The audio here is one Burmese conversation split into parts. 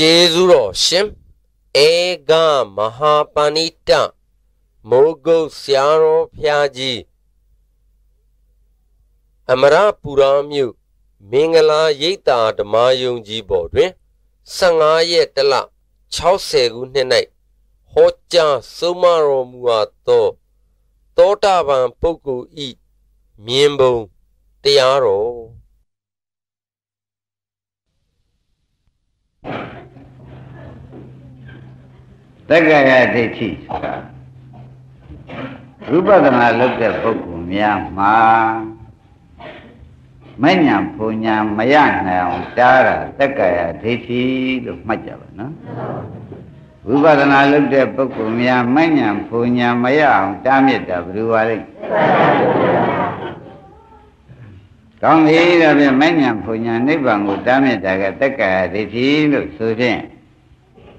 ကျေးဇူးတော်ရှင်ဧကမဟာပဏိတမိုးကုတ်ဆရာတော်ဖျားကြီးအမရပူရာမြို့မင်္ဂလာရိပ်သာဓမ္မယုံကြီးပေါ်တွင်15ရက်တလ60ခုနှစ်၌ဟောကြားဆုံးမတော်မူအပ်သောသောတာပန်ပုဂ္ဂိုလ်ဤမြင်ပုံတရားတော် တက္ကရာဒိဋ္ဌိဆိုတာဝိပဿနာလုပ်တဲ့ပုဂ္ဂိုလ်များမှာမဉ္ဇဏ်ဘုံညာမရနိုင်အောင်တားတာတက္ကရာဒိဋ္ဌိလို့မှတ်ကြပါနော်ဝိပဿနာလုပ်တဲ့ပုဂ္ဂိုလ်များမဉ္ဇဏ်ဘုံညာမရအောင်တားမြစ်တာဘယ်လိုပါလဲကောင်းပြီဒါဖြင့်မဉ္ဇဏ်ဘုံညာနိဗ္ဗာန်ကိုတားမြစ်တာကတက္ကရာဒိဋ္ဌိလို့ဆိုဖြင့်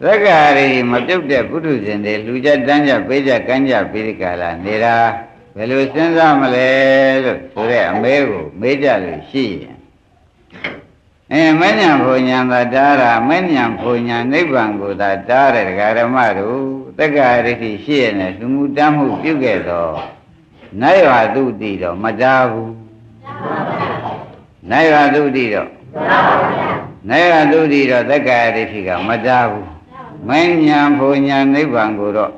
သက္ကာရီမပြုတ်တဲ့ပုထုဇဉ်တွေလူကြတန်းကြပေးကြကမ်းကြပြီးဒီကလာနေတာဘယ်လိုစဉ်းစားမလဲလို့ဆိုတဲ့အမဲကိုမေးကြလို့ရှိရင်အဲမဉ္ဇဉ်ဘုံညာသာတားတာမဉ္ဇဉ်ဘုံညာနိဗ္ဗာန်ကိုသာတားတဲ့ဒကာဓမ္မတို့သက္ကာရီတိရှိရတဲ့လူမှုတမ်းမှုပြုခဲ့တော့နိုင်ဝသုတိတော့မတားဘူးနိုင်ဝသုတိတော့နိုင်ဝသုတိတော့သက္ကာရီတိကမတားဘူး မဉ္ဇဉ်ဘုံညာနိဗ္ဗာန်ကိုတော့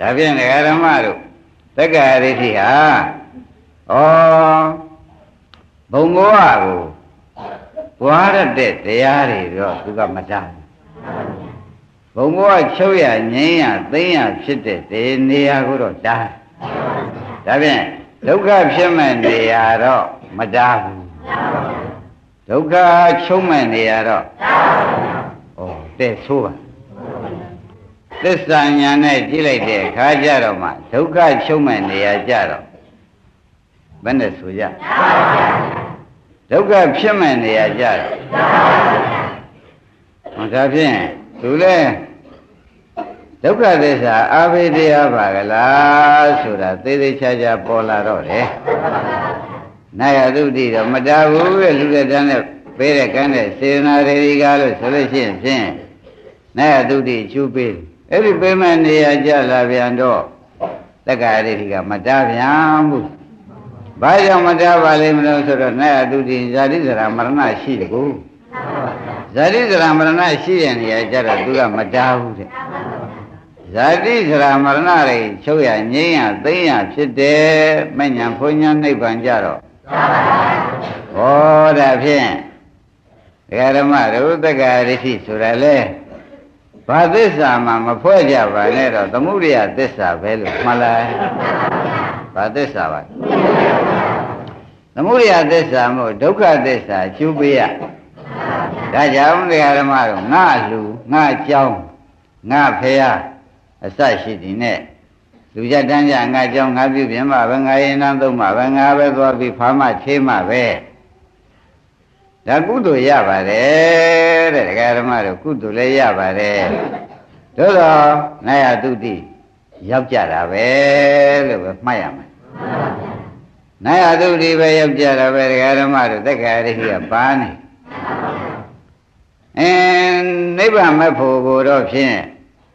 ဒါဖြင့်ဒကာဓမ္မတို့သက္ကာရိဋ္ဌိဟာဩဘုံဘောကိုဘွားရတဲ့တရားတွေတော့သူကမတားဘုံဘောချုပ်ရငိမ့်ရသိမ့်ရဖြစ်တဲ့ဒီနေရာကိုတော့တားဒါဖြင့်ဒုက္ခဖြစ်မဲ့နေရာတော့မတားဘူးဒုက္ခချုပ်မဲ့နေရာတော့တဲ့ ဆိုးပါသစ္စာညာနဲ့ကြည့်လိုက်တဲ့အခါကျတော့မှဒုက္ခချုပ်မဲ့နေရာကြတော့ဘယ်နဲ့ဆိုကြဒုက္ခဖြစ်မဲ့နေရာကြတော့ဟောဒါဖြင့်သူလဲဒုက္ခသစ္စာအာဘိတရားပါကလားဆိုတာသေသေးချာချာပေါ်လာတော့တယ်နာယသုတိတော့မတားဘူးလေလူတဲ့တန်းနဲ့ပေးတဲ့ကမ်းတဲ့စေနာရေကားလို့ဆိုလို့ရှိရင်ဖြင့် နဲ့သုတိချူပေးအဲ့ဒီပေးမဲ့နေရာကြလာပြန်တော့တက္ကရာတိကမတားပြန်ဘူးဘာကြောင့်မတားပါလိမ့်မလို့ဆိုတော့နဲ့သုတိဇာတိဇရာမရဏရှိတကူဇာတိဇရာမရဏရှိတဲ့နေရာကြတော့သူကမတားဘူးတဲ့ဇာတိဇရာမရဏတွေချုပ်ရငြိမ်းရသိမ်းရဖြစ်တယ်မညံဘုံညာနိဗ္ဗာန်ကြတော့ဟောဒါဖြင့်ဒကာဓမ္မတို့တက္ကရာတိဆိုတာလေ ဘာသစ္စာမှမဖွဲ့ကြပါနဲ့တော့သမုဒိယသစ္စာပဲလို့မှတ်လိုက်ဘာသစ္စာပါသမုဒိယသစ္စာမို့ဒုက္ခသစ္စာကျူးပေးရဒါကြောင့်တရားဓမ္မတော့ငါလူငါကြောင်းငါဖះအစရှိသည်နဲ့လူရတန်းကြငါကြောင်းငါပြုပြင်မှာပဲငါရင်နှံသုံးမှာပဲငါပဲသွားပြီးဖာမချေးမှာပဲ ဒါကုသိုလ်ရပါတယ်တဲ့ဒကာဓမ္မတို့ကုသိုလ်လည်းရပါတယ်သို့တော့နာယတုတိရောက်ကြတာပဲလို့ပဲမှတ်ရမယ်နာယတုတိပဲရောက်ကြတာပဲဒကာဓမ္မတို့သက်္ခာရိကပါနေအင်းနိဗ္ဗာန်မဲ့ဖို့ကိုတော့ဖြင့်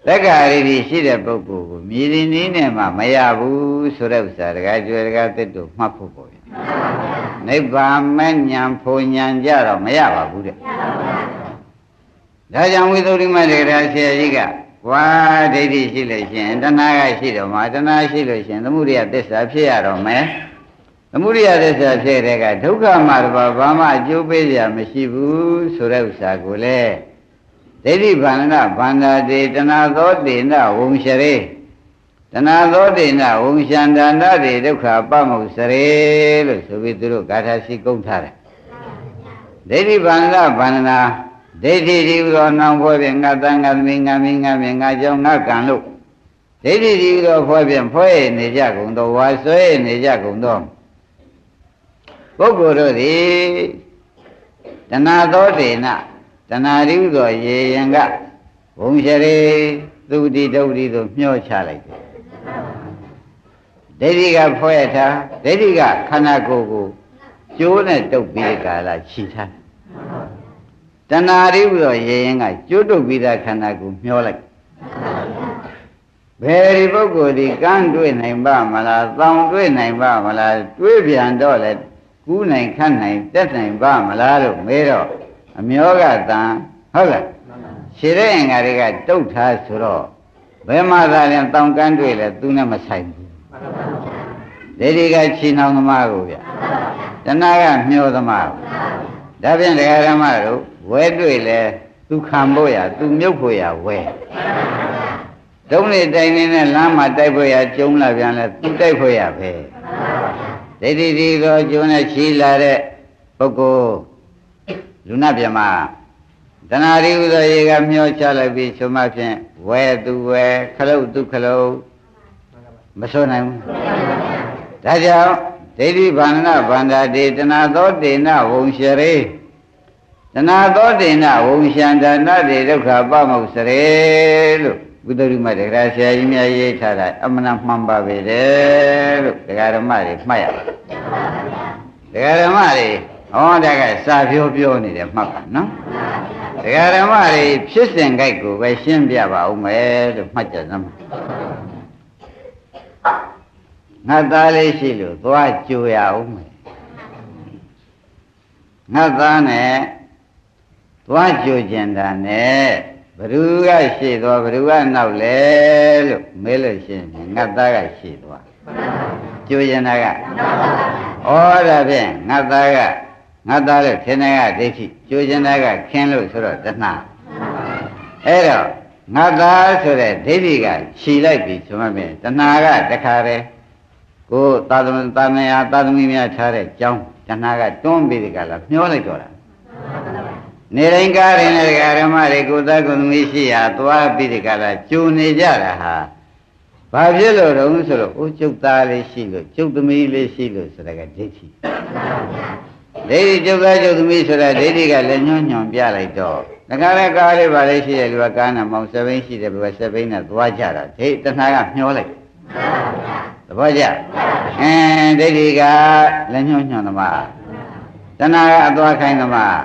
သက္ကာရိတိရှိတဲ့ပုဂ္ဂိုလ်ကိုမြည်ရင်းနည်းနဲ့မှမရဘူးဆိုတဲ့ဥစ္စာတကားကျွဲတကားသစ်တို့မှတ်ဖို့ပေါ့ နိဗ္ဗာန်မဲ့ညာဖုန်ညာကြတော့မရပါဘူးတဲ့ဒါကြောင့်ဝိသုဒ္ဓိမတေရာဆရာကြီးကဝါဒိဋ္ဌိရှိလို့ရှိရင်တဏှာကရှိတော့မှာတဏှာရှိလို့ရှိရင်သမုဒိယသစ္စာဖြစ်ရတော့မယ်သမုဒိယသစ္စာဖြစ်တဲ့ကဒုက္ခမှာတော့ဘာမှအကျိုးပေးစရာမရှိဘူးဆိုတဲ့ဥစ္စာကိုလေဒိဋ္ဌိဗန္ဒနာဗန္ဒာတိတဏှာသောတေနဝံရှရေ တဏှာသောဒိဏဝံရှန္ဒန္တတွေဒုက္ခပမုစရေလို့ဆိုပြီးသူတို့ဂါထာရှိကုန်းထားတယ်ဒိဋ္ဌိဗန္ဒဗန္ဒနာဒိဋ္ဌိဒီဥသောနောင်ဖွဲ့ဖြင့်ငါတန်ငါသမီးငါမင်းငါမြင်ငါကြောင့်ငါကံလို့ဒိဋ္ဌိဒီဥသောဖွဲ့ဖြင့်ဖွဲ့နေကြကုန်သောဝါဆွဲနေကြကုန်သောပုဂ္ဂိုလ်တို့သည်တဏှာသောဒိဏတဏှာဒီဥသောရေရင်ကဘုံရှရေသူတိဒုတိတို့မျှောချလိုက်တယ် ဒိဋ္ဌိကဖွဲ့ထားဒိဋ္ဌိကခန္ဓာကိုယ်ကိုကျိုးနဲ့တုပ်ပြီးကာလခြိထားဒတဏှာရိဟုသောရေရင်ကကျွတ်တုတ်ပြီးသားခန္ဓာကိုမျောလိုက်ဘယ်ဒီပုဂ္ဂိုလ်ဒီကန်းတွေ့နိုင်ပါမလားတောင်တွေ့နိုင်ပါမလားတွေးပြန်တော့လေကူးနိုင်ခတ်နိုင်တက်နိုင်ပါမလားလို့မေးတော့အမျောကတန်ဟုတ်လားခြေတဲ့အင်္ဂါတွေကတုတ်ထားဆိုတော့ဘယ်မှာသာလဲတောင်ကန်းတွေ့လဲသူနဲ့မဆိုင်ဘူး ဒိဋ္ဌိကခြေနှောင်သမားကိုဗျတဏှာကမျောသမားကိုဒါဖြင့်တရားဓမ္မတို့ဝဲတွေ့လဲသူခံဖို့ရသူမြုပ်ဖို့ရဝဲတုံးနေတိုင်နေတဲ့လမ်းမှာတိုက်ဖို့ရကျုံလာပြန်လဲသူတိုက်ဖို့ရပဲဒိဋ္ဌိဒီတော့ကျုံနဲ့ခြီးလာတဲ့ပုဂ္ဂိုလ်လူနာပြမတဏှာရီဥသောရေကမျောချလိုက်ပြီးဆိုမှဖြင့်ဝဲသူဝဲခလုတ်သူခလုတ်မဆိုနိုင်ဘူး ဒါကြောင့်ဒိဋ္ဌိဗန္ဒနာဗန္ဒာတေတဏသောတေနဝုံရှရေတဏသောတေနဝုံရှန္ဒနာတေဒုက္ခပမုစရေလို့ဘုဒ္ဓရုမတက္ကရာဆရာကြီးများရေးထားတာအမှန်မှန်ပါပဲတဲ့လို့တရားဓမ္မတွေမှတ်ရပါတရားဓမ္မတွေဟောတာကစာပြောပြောနေတယ်မှတ်ပါနော်တရားဓမ္မတွေဖြစ်စဉ်ကြိုက်ကိုပဲရှင်းပြပါဦးမယ်လို့မှတ်ကြစမ်း ငါသားလေးရှိလို့သွားကြိုရအောင်မယ်ငါသားနဲ့သွားကြိုကျင်တာနဲ့ဘ누구ကရှိသွားဘ누구ကနောက်လဲလို့မေးလို့ရှိရင်ငါသားကရှိသွားကြိုကျင်တာကဩဒါဖြင့်ငါသားကငါသားလို့ထင်တယ်ကဒိဋ္ဌိကြိုကျင်တာကခင်းလို့ဆိုတော့တဏှာအဲ့တော့ငါသားဆိုတဲ့ဒိဋ္ဌိကခြီလိုက်ပြီဆိုမှပြင်တဏှာကတခါတည်း ကိုသာသမသာမယာသာသမီများထားတဲ့ကြောင်းတဏှာကတွန်းပြီးဒီကလာမျောလိုက်တော့တာနေတိုင်းကားရင်လည်းဓမ္မတွေကိုသာကုသမီရှိရာသွားပြီးဒီကလာကျူနေကြတာဟာဘာဖြစ်လို့တုံးဆိုတော့အိုးကျုပ်သားလေးရှိလို့ကျုပ်သမီးလေးရှိလို့ဆိုတာကဒိဋ္ဌိဒိဋ္ဌိကျုပ်သားကျုပ်သမီးဆိုတာဒိဋ္ဌိကလည်းညွှန်ညွန်ပြလိုက်တော့ငါလည်းကားလေးပါလေးရှိတယ်လူကကားနဲ့မောင်စပိန်ရှိတယ်ဘယ်စပိန်နဲ့သွားကြတာဒိဋ္ဌိတဏှာကမျောလိုက် သဘောကျအင်းဒိဋ္ဌိကလည်းညွှန်ညွန်သမားတဏှာကအသွားခိုင်းသမား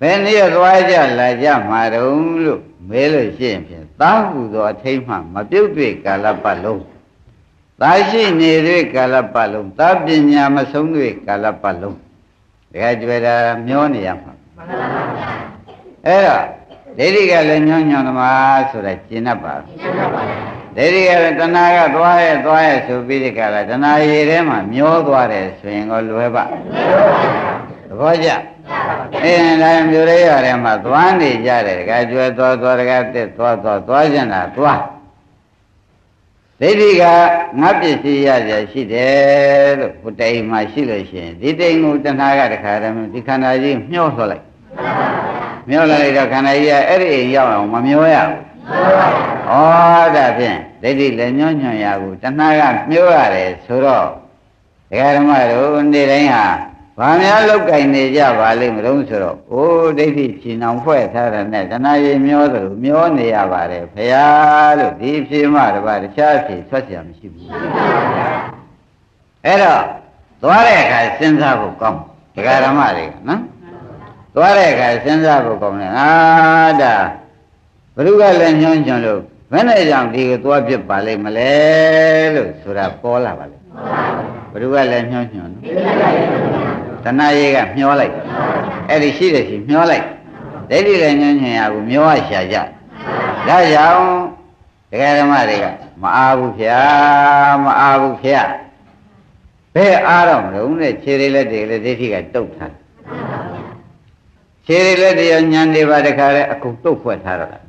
ဘယ်နည်းသွားကြလာကြမှာတုံးလို့မဲလို့ရှိရင်ဖြင့်သာဟုသောအထိမ့်မှမပြုတ်တွေ့ကာလပတ်လုံးသာရှိနေတွေ့ကာလပတ်လုံးသာပညာမဆုံးတွေ့ကာလပတ်လုံးတခါကြွယ်တာမျောနေရမှာအဲ့တော့ဒိဋ္ဌိကလည်းညွှန်ညွှန်သမားဆိုတာကျင့်တတ်ပါ ဒိဋ္ဌိကလည်းတဏှာကသွားရဲ့သွားရဲ့ဆိုပြီးဒီကလာတဏှာရည်ထဲမှာမျောသွားတယ်ဆိုရင်ក៏လွယ်ပါသဘောကျအင်းဒါမျိုးလေးရတယ်မှာသွားနေကြတယ်တကကျွဲသွားသွားတကတက်သွားသွားသွားကျင်တာသွားဒိဋ္ဌိကငါပစ္စည်းရရရှိတယ်လို့ဘုတိမ်မှာရှိလို့ရှိရင်ဒီတိမ်ကိုတဏှာကတခါတည်းဒီခန္ဓာကြီးမျောဆွလိုက်မျောလိုက်တော့ခန္ဓာကြီးကအဲ့ဒီအိမ်ရောက်အောင်မမျောရဘူး ဩဒါဖြင့်ဒိဋ္ဌိလည်းညွှန်ညွှန်ရဘူးတဏှာကမျောရတယ်ဆိုတော့ဒကာဓမ္မတို့နေတိုင်းဟာဘာများလောက်ကင်နေကြပါလိမ့်မလို့ဆိုတော့အိုးဒိဋ္ဌိချီနှောင်ဖွဲ့ထားတဲ့နဲ့တဏှာရည်မျောသလိုမျောနေရပါတယ်ဖရာလို့ဒီဖြေမှတပါးတခြားဖြေဆွတ်เสียမရှိဘူးအဲ့တော့သွားတဲ့အခါစဉ်းစားဖို့ကောင်းဒကာဓမ္မတွေကနော်သွားတဲ့အခါစဉ်းစားဖို့ကောင်းတယ်အာဒါ ဘ누구ကလည်းညွှန်းချွန်လို့ဘယ်နဲ့ကြောင့်ဒီကိုသွားဖြစ်ပါလိမ့်မလဲလို့ဆိုတာပေါ်လာပါလိမ့်ဘ누구ကလည်းညွှန်းညွှန်နော်တဏှာရေးကမျောလိုက်အဲ့ဒီရှိတယ်ရှိမျောလိုက်ဒိဋ္ဌိလည်းညွှန်းညွှန်ရဘူးမျောရရှာကြဒါကြောင့်တရားဓမ္မတွေကမအားဘူးဗျာမအားဘူးဗျာဘယ်အားတော့မလို့နဲ့ခြေတွေလက်တွေလည်းဒိဋ္ဌိကတုတ်ထားခြေတွေလက်တွေရောညံနေပါတခါလဲအကုန်တုတ်ဖွဲ့ထားတော့တာ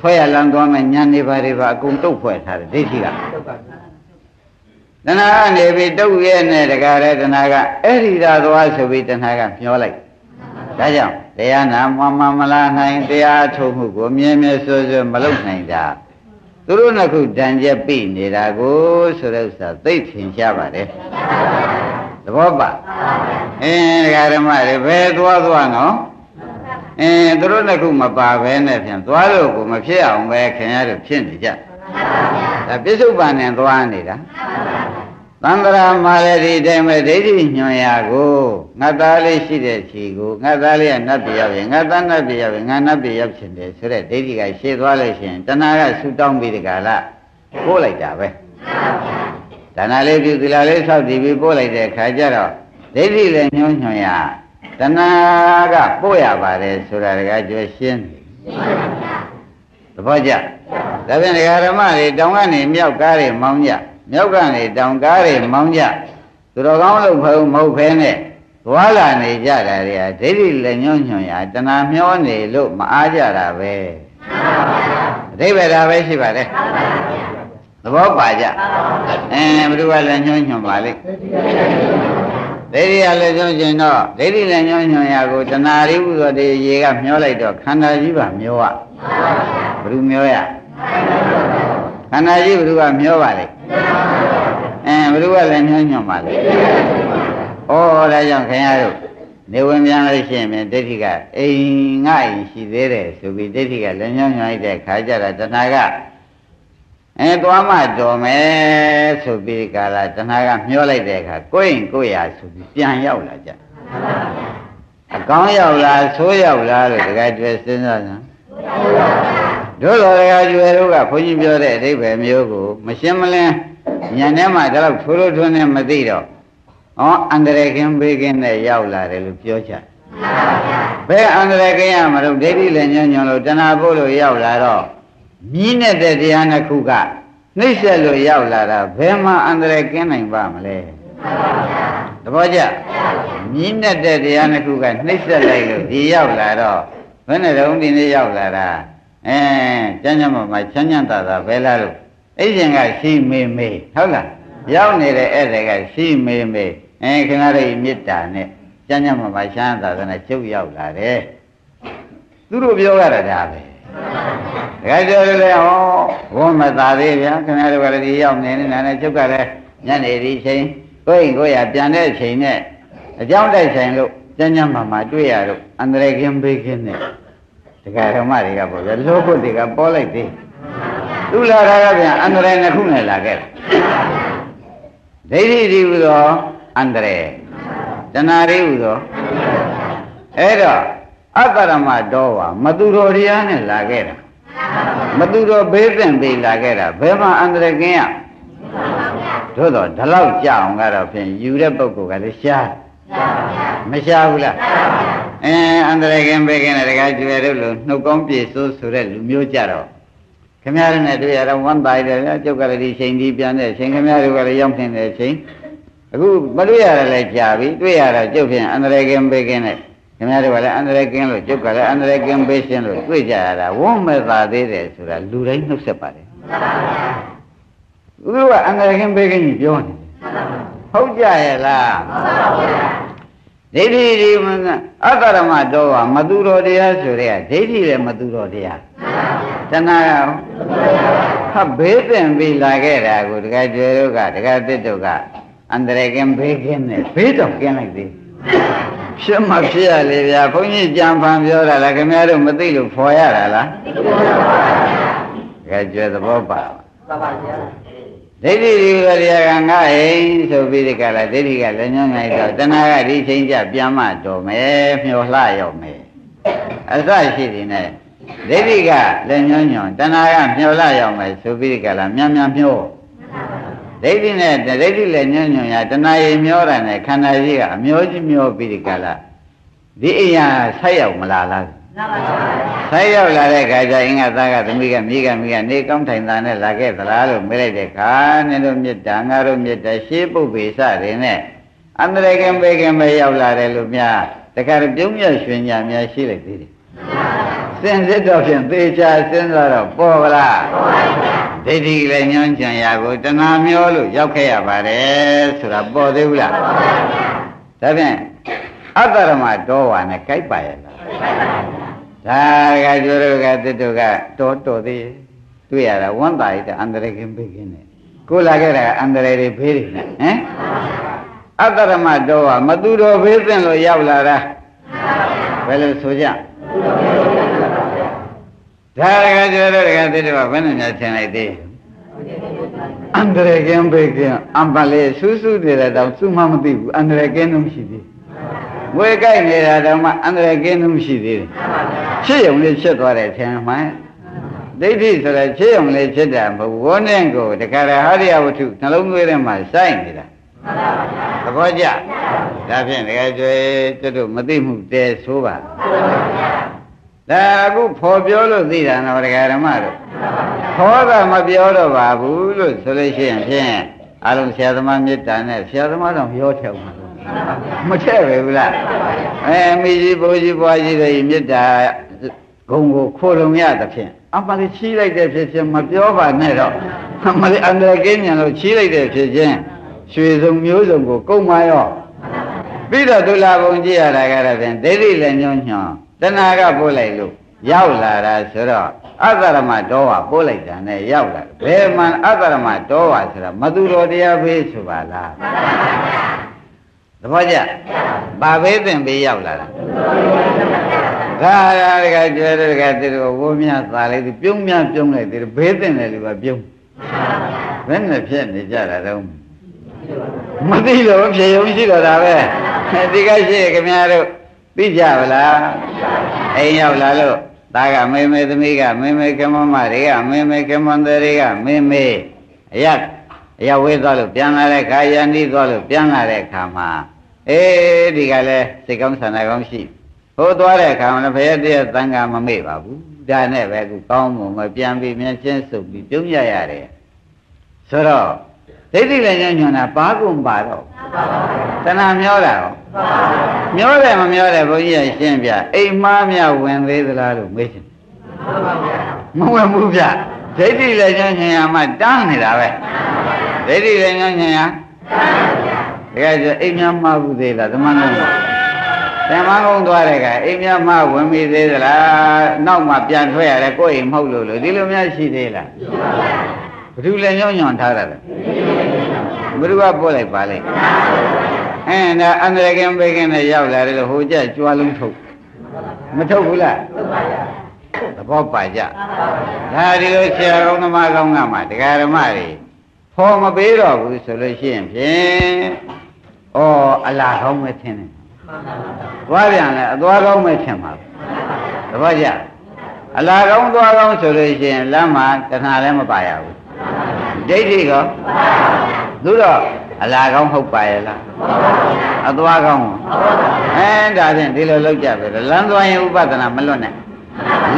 ဖွဲ့ရလမ်းသွားမယ်ညံနေပါတွေပါအကုန်တုတ်ဖွဲ့ထားတယ်ဒိဋ္ဌိကတဏှာကနေပြီးတုတ်ရဲ့နဲ့တခါလဲတဏှာကအဲ့ဒီသာသွားဆိုပြီးတဏှာကမျောလိုက်ဒါကြောင့်တရားနာမမမလာနိုင်တရားထုတ်မှုကိုမြဲမြဲဆွဆွမလုပ်နိုင်တာသူတို့နှစ်ခုတန်ကျက်ပြနေတာကိုဆိုတဲ့ဥစ္စာသိထင်ရှားပါတယ်သဘောပါအင်းဒကာဓမ္မတွေဘယ်သွားသွားနော် အင်းသူတို့နှစ်ခုမပါဘဲနဲ့ဖြင့်သွားလို့ကိုမဖြစ်အောင်ပဲခင်ဗျားတို့ဖြစ်နေကြဒါပြစ္ဆုတ်ပန်နဲ့သွားနေတာသံဃာမာလည်းဒီတိုင်းပဲဒိဋ္ဌိညွန်ရာကိုငါသားလေးရှိတဲ့ခြေကိုငါသားလေးကနတ်ပြည်ရောက်ရင်ငါသားနတ်ပြည်ရောက်ရင်ငါနတ်ပြည်ရောက်ချင်တယ်ဆိုတဲ့ဒိဋ္ဌိကရှေ့သွားလို့ရှိရင်တဏှာကဆူတောင်းပြီးဒီကလာပို့လိုက်တာပဲဒါနလေးပြုသီလလေးဆောက်တည်ပြီးပို့လိုက်တဲ့ခါကျတော့ဒိဋ္ဌိလည်းညွှန်ညွှန်ရ တဏှာကပို့ရပါတယ်ဆိုတာတကကြွရှင်းသဘောကျဒါပြန်ဒကာဓမ္မတွေတောင်ကနေမြောက်ကားတွေမောင်းကြမြောက်ကနေတောင်ကားတွေမောင်းကြသူတော်ကောင်းလို့ဖုံမဟုတ်ဖဲနဲ့သွားလာနေကြတာတွေကဒိဋ္ဌိလည်းညွှန်ညွှန်ရတဏှာမျောနေလို့မအားကြတာပဲအဓိပ္ပာယ်ဒါပဲရှိပါတယ်သဘောပါကြအဲဘ누구ကလည်းညွှန်ညွှန်ပါလိမ့် ဒိဋ္ဌိရလည်းပြောကျင်တော့ဒိဋ္ဌိလည်းညွှန်ညွှန်ရာကိုတဏှာရိဟုသောတေရေကမျောလိုက်တော့ခန္ဓာကြီးပါမျောရဘယ်သူမျောရခန္ဓာကြီးဘယ်သူကမျောပါလဲအင်းဘယ်သူကလည်းညွှန်ညွှန်ပါလဲဩဒါကြောင့်ခင်ဗျားတို့နေဝင်ပြန်လို့ရှိရင်ဒိဋ္ဌိကအိမ်ငါ့ရှိသေးတယ်ဆိုပြီးဒိဋ္ဌိကလည်းညွှန်ညွှန်လိုက်တဲ့ခါကျတော့တဏှာက အဲသွားမှတော်မယ်ဆိုပြီးကာလတဏှာကမျောလိုက်တဲ့အခါကိုယ့်ရင်ကိုယ့်ရာဆိုပြီးပြန်ရောက်လာကြအကောင်းရောက်လားဆိုးရောက်လားလို့တကယ်တွေ့စဉ်းစားကြတို့တော်တကယ်ကျွယ်တို့ကဘုန်းကြီးပြောတဲ့အဓိပ္ပာယ်မျိုးကိုမရှင်းမလင်းညံထဲမှာဒါတော့ထိုးလို့ထွန်းနေမသိတော့ဩအန္တရာယ်ကင်းဘေးကင်းနဲ့ရောက်လာတယ်လို့ပြောချင်ဘယ်အန္တရာယ်ကင်းရမလို့ဒိဋ္ဌိလည်းညွန့်ညွန့်လို့တဏှာပို့လို့ရောက်လာတော့ မြင်းနဲ့တဲ့တရားနှစ်ခုကနှိမ့်ဆက်လို့ရောက်လာတာဘယ်မှာအန္တရာယ်ကင်းနိုင်ပါမလဲတပည့်ကြမြင်းနဲ့တဲ့တရားနှစ်ခုကနှိမ့်ဆက်လိုက်လို့ဒီရောက်လာတော့ဘယ်နဲ့တော့ဒီနေ့ရောက်လာတာအဲကျမ်းကျမ်းမှာချမ်းချမ်းသာသာပဲလားလို့အဲ့ဒီကရှိမေမေဟုတ်လားရောက်နေတဲ့ဧည့်သည်ကရှိမေမေအဲခင်ဗျားတို့မေတ္တာနဲ့ကျမ်းကျမ်းမှာချမ်းသာသာနဲ့ကျုပ်ရောက်လာတယ်သူတို့ပြောရတာဒါပဲ တခါကျတော့လေဟောဘုံမသာသေးဗျာခင်ဗျားတို့ကလည်းဒီရောက်နေနေတာနဲ့ကျုပ်ကလည်းညနေဒီချိန်ကိုယ့်ရင်ကိုယ်ရပြန်တဲ့ချိန်နဲ့အကြောင်းတိုက်ဆိုင်လို့ကျမ်းကျမ်းမှာမှာတွေ့ရတော့အန္တရာယ်ကင်းဘေးကင်းနဲ့ဒကာဓမ္မတွေကပေါ့ဗျာလောကုတ်တွေကပေါ်လိုက်သေးသူလာတာကဗျာအန္တရာယ်နှစ်ခုနဲ့လာခဲ့တယ်ဒိဋ္ဌိဒီဟူသောအန္တရာယ်တဏှာရိဟူသောအဲ့တော့ အတ္တရမတော်ပါမသူတော်တရားနဲ့လာခဲ့တာမသူတော်ဘေးသင့်ပြီးလာခဲ့တာဘယ်မှာအန္တရာယ်ကင်းရသို့တော့ဒီလောက်ကြအောင်ကတော့ဖြင့်ယူတဲ့ပုဂ္ဂိုလ်ကလည်းရှားမရှားဘူးလားအဲအန္တရာယ်ကင်းဘေးကင်းတဲ့တခါကျွယ်တို့လို့နှုတ်ကောင်းပြေစိုးဆိုတဲ့လူမျိုးကြတော့ခင်ဗျားတို့နဲ့တွေ့ရတော့ဝမ်းသာတယ်ဗျာကျုပ်ကလည်းဒီချိန်ဒီပြန်တဲ့အချိန်ခင်ဗျားတို့ကလည်းရောက်နေတဲ့အချိန်အခုမတွေ့ရတာလည်းကြာပြီတွေ့ရတော့ကျုပ်ဖြင့်အန္တရာယ်ကင်းဘေးကင်းတဲ့ ခင်ဗျားတို့ကလည်းအန္တရာယ်ကင်းလို့ကျုပ်ကလည်းအန္တရာယ်ကင်းပေးရှင်းလို့တွေ့ကြရတာဝုံးမဲ့သာသေးတယ်ဆိုတာလူတိုင်းနှုတ်ဆက်ပါတယ်သူတို့ကအန္တရာယ်ကင်းပေးကင်းကြီးပြောနေဟုတ်ကြရဲ့လားဒိဋ္ဌိဒီမအတ္တရမတော်ဟာမသူတော်တရားဆိုတဲ့ဒိဋ္ဌိလည်းမသူတော်တရားတဏှာရောဟာဘေးတင်ပြီးလာခဲ့တာကိုတကယ်ကျွဲတို့ကတကယ်တစ်တို့ကအန္တရာယ်ကင်းဘေးကင်းနဲ့ဘေးတော့ကင်းလိုက်သေး ဖြစ်မှဖြစ်ရလေဗျာဘုန်းကြီးကြံဖန်ပြောတာလားခင်ဗျားတို့မသိလို့ဖော်ရတာလားကဲကျွဲသဘောပါပါပါဗျာဒိဋ္ဌိဒီကရိယာကငါဟိဆိုပြီးဒီကလာဒိဋ္ဌိကလည်းညွှန်လိုက်တော့တဏှာကဒီချိန်ကျပြန်မှတော်မယ်မျောလှရောက်မယ်အစရှိနေနဲ့ဒိဋ္ဌိကလည်းညွှန်ညွှန်တဏှာကမျောလှရောက်မယ်ဆိုပြီးဒီကလာမြန်မြန်မျော ဒိဋ္ဌိနဲ့ဒိဋ္ဌိလည်းညွှန်ညွှန်ရတဏှာရည်မျောတာနဲ့ခန္ဓာကြီးကအမျောကြီးမျောပြီးဒီကလာဒီအိယာဆက်ရောက်မလာလားဆက်ရောက်လာတဲ့ခါကျအင်္ဂသားကသမီးကမိကမိကနေကောင်းထိုင်တာနဲ့လာခဲ့သလားလို့မေးလိုက်တဲ့ခါနင်တို့မေတ္တာငါတို့မေတ္တာရှေးပုပ္ပေစတွေနဲ့အန္တရာယ်ကံပေကံပဲရောက်လာတယ်လို့များတခါပြုံးမြတ်ရွှင်ညာများရှိလိုက်သေးတယ် စင်စစ်တော့ဖြင့်သေချာစဉ်းစားတော့ပေါ်ပါလားဒိဋ္ဌိလည်းညွှန်ကြံရာကိုတဏှာမျောလို့ရောက်ခဲ့ရပါတယ်ဆိုတာပေါ်သေးဘူးလားဒါဖြင့်အတ္တရမတော်ဝါနဲ့ကြိုက်ပါရဲ့လားဒါကကျွတို့ကတစ်တို့ကတော်တော်သေးတွေ့ရတာဝမ်းသာရတဲ့အန္တရာယ်ကင်းဘေးကင်းနေကိုလာခဲ့တာအန္တရာယ်တွေဘေးတွေနဲ့ဟမ်အတ္တရမတော်ဝါမသူတော်ဘေးသင်လို့ရောက်လာတာဘယ်လိုဆိုကြ ဒါကကျွတို့ကတစ်တို့ကဘယ်နဲ့များထင်လိုက်သေးအန္တရာယ်ကင်းဘေးကင်းအမ်ပလေဆူးဆူးနေတဲ့တောင်သူ့မှမသိဘူးအန္တရာယ်ကင်းလို့မရှိသေးဝေကြိုက်နေတာတောင်မှအန္တရာယ်ကင်းလို့မရှိသေးတယ်ဖြစ်ရုံလေးဖြစ်သွားတယ်ထင်မှန်ဒိဋ္ဌိဆိုတဲ့ဖြစ်ရုံလေးဖြစ်တာမဟုတ်ဝန်းနဲ့ကိုတခါရဟရိယဝတ္ထုနှလုံးသွေးထဲမှာစိုက်နေတာ သဘောကျဒါဖြင့်တကယ်ကျွေးကျွတ်တို့မသိမှုတဲဆိုးပါဒါအခုဖော်ပြောလို့သိတာနော်တရားဓမ္မတို့ဖော်တာမပြောတော့ပါဘူးလို့ဆိုလို့ရှိရင်ဖြင့်အလုံးဆရာသမားမေတ္တာနဲ့ဆရာသမားတော့ပြောထည့်အောင်မထည့်ပဲဘူးလားအဲမိကြီးဘိုးကြီးဘွားကြီးတွေမေတ္တာဂုံကိုခိုးလုံရသဖြင့်အမှန်တချီးလိုက်တဲ့ဖြစ်ချင်းမပြောပါနဲ့တော့အမှန်အန္တရာယ်ကင်းမြန်လို့ချီးလိုက်တဲ့ဖြစ်ချင်း ရွှေစုံမျိုးစုံကိုကုတ်မရောပြီးတော့ဒုလာဘုံကြည့်ရတာကတော့ဖြင့်ဒိဋ္ဌိလည်းညွှန်းညွှန်းတဏှာကပို့လိုက်လို့ရောက်လာတာဆိုတော့အတ္တရမတော်ဝပို့လိုက်တာနဲ့ရောက်လာဘယ်မှန်အတ္တရမတော်ဝဆိုတာမသူတော်တရားဖေးဆိုပါလားသဘောကျဘာဘေးသင်ပေးရောက်လာတာဒါရတကကျွဲတကတိတော့ဝိုးမြသာလိုက်ဒီပြုံးမြပြုံးလိုက်ဒီဘေးသင်တယ်လို့ပဲပြုံးဘယ်နဲ့ဖြစ်နေကြတာတော့ မသိလို့ဖြစ်ရုံရှိတော့တာပဲဒီကရှိခင်ဗျားတို့သိကြပါလားအိမ်ရောက်လာလို့သားကမေမေသမီးကမေမေကမမတွေကမေမေကမန်တွေကမေမေအရအရဝေးသွားလို့ပြန်လာတဲ့ခါယန္တိသွားလို့ပြန်လာတဲ့ခါမှာအေးဒီကလည်းစိတ်ကောင်းဆန္ဒကောင်းရှိဟိုသွားတဲ့ခါမှာလည်းဘယ်တည်းတန်ခါမမေ့ပါဘူးဒါနဲ့ပဲခုကောင်းမှုမပြန်ပြီးမြင်ချင်းစုပ်ပြီးပြုံးရရတယ်ဆိုတော့ ဒိဋ္ဌိလည်းညညွန်တာပါကုန်ပါတော့တဏှာမျောတာရောမျောတယ်မမျောတယ်ဘုန်းကြီးကရှင်းပြအိမ်မှားမြဝင်သေးသလားလို့မေးချင်မဝင်ဘူးဗျဒိဋ္ဌိလည်းညညွန်ရမှတန်းနေတာပဲဒိဋ္ဌိလည်းညညွန်ရတကယ်ဆိုအိမ်များမှားဘူးသေးလားသမဏေဓမ္မကုန်းသွားတဲ့ကအိမ်များမှဝင်ပြီသေးသလားနောက်မှပြန်ထွက်ရတယ်ကိုယ့်အိမ်မဟုတ်လို့လို့ဒီလိုများရှိသေးလားဘ ယ်သူလဲညောင်းညွန်ထားတာလဲဘယ်သူကပို့လိုက်ပါလဲအဲဒါအန္တရာယ်ကင်းဘေးကင်းနဲ့ရောက်လာတယ်လို့ဟိုကြကြွားလုံးထုတ်မထုတ်ဘူးလားသဘောပါကြဒါဒီလိုဆရာကောင်းသမားကောင်းကမှတရားဓမ္မတွေဖော်မပေးတော့ဘူးဆိုလို့ရှိရင်ဖြင့်ဩအလားကောင်းပဲထင်တယ်သွားပြန်လဲအသွားကောင်းပဲထင်ပါသဘောကျအလားကောင်းသွားကောင်းဆိုလို့ရှိရင်လမ်းမှာတဏှာလည်းမပါရဘူး ဒိဋ္ဌိကောသူတော့အလားကောင်းဟုတ်ပါရဲ့လားအသွားကောင်းအဲဒါဖြင့်ဒီလိုလောက်ကြပဲလမ်းသွားရင်ဥပဒနာမလွတ်နဲ့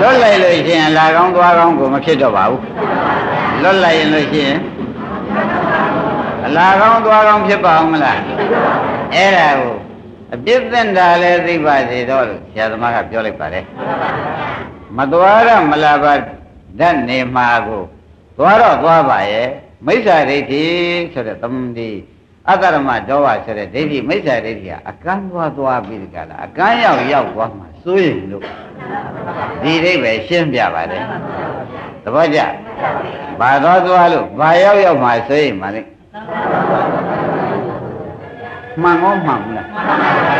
လွတ်လိုက်လို့ရှိရင်အလားကောင်းသွားကောင်းကိုမဖြစ်တော့ပါဘူးလွတ်လိုက်ရင်လို့ရှိရင်အလားကောင်းသွားကောင်းဖြစ်ပါအောင်မလားအဲ့ဒါကိုအပြစ်သင့်တာလည်းသိပါစေတော့လို့ဆရာသမားကပြောလိုက်ပါတယ်မသွားရမလာပါဓာတ်နေမှာကို သွားတော့သွားပါရဲ့မိစ္ဆာဒိဋ္ဌိဆိုတဲ့သမတိအတ္တရမဒေါဝဆိုတဲ့ဒိဋ္ဌိမိစ္ဆာဒိဋ္ဌိကအကန်းသွားသွားပြီးဒီကလာအကန်းရောက်ရောက်သွားမှစိုးရင်လို့ဒီဒိဋ္ဌိပဲရှင်းပြပါတယ်သဘောကျဘာသွားသွားလို့ဘာရောက်ရောက်မှစိုးရင်မှလေမှန်ကောမှန်ဘူးလား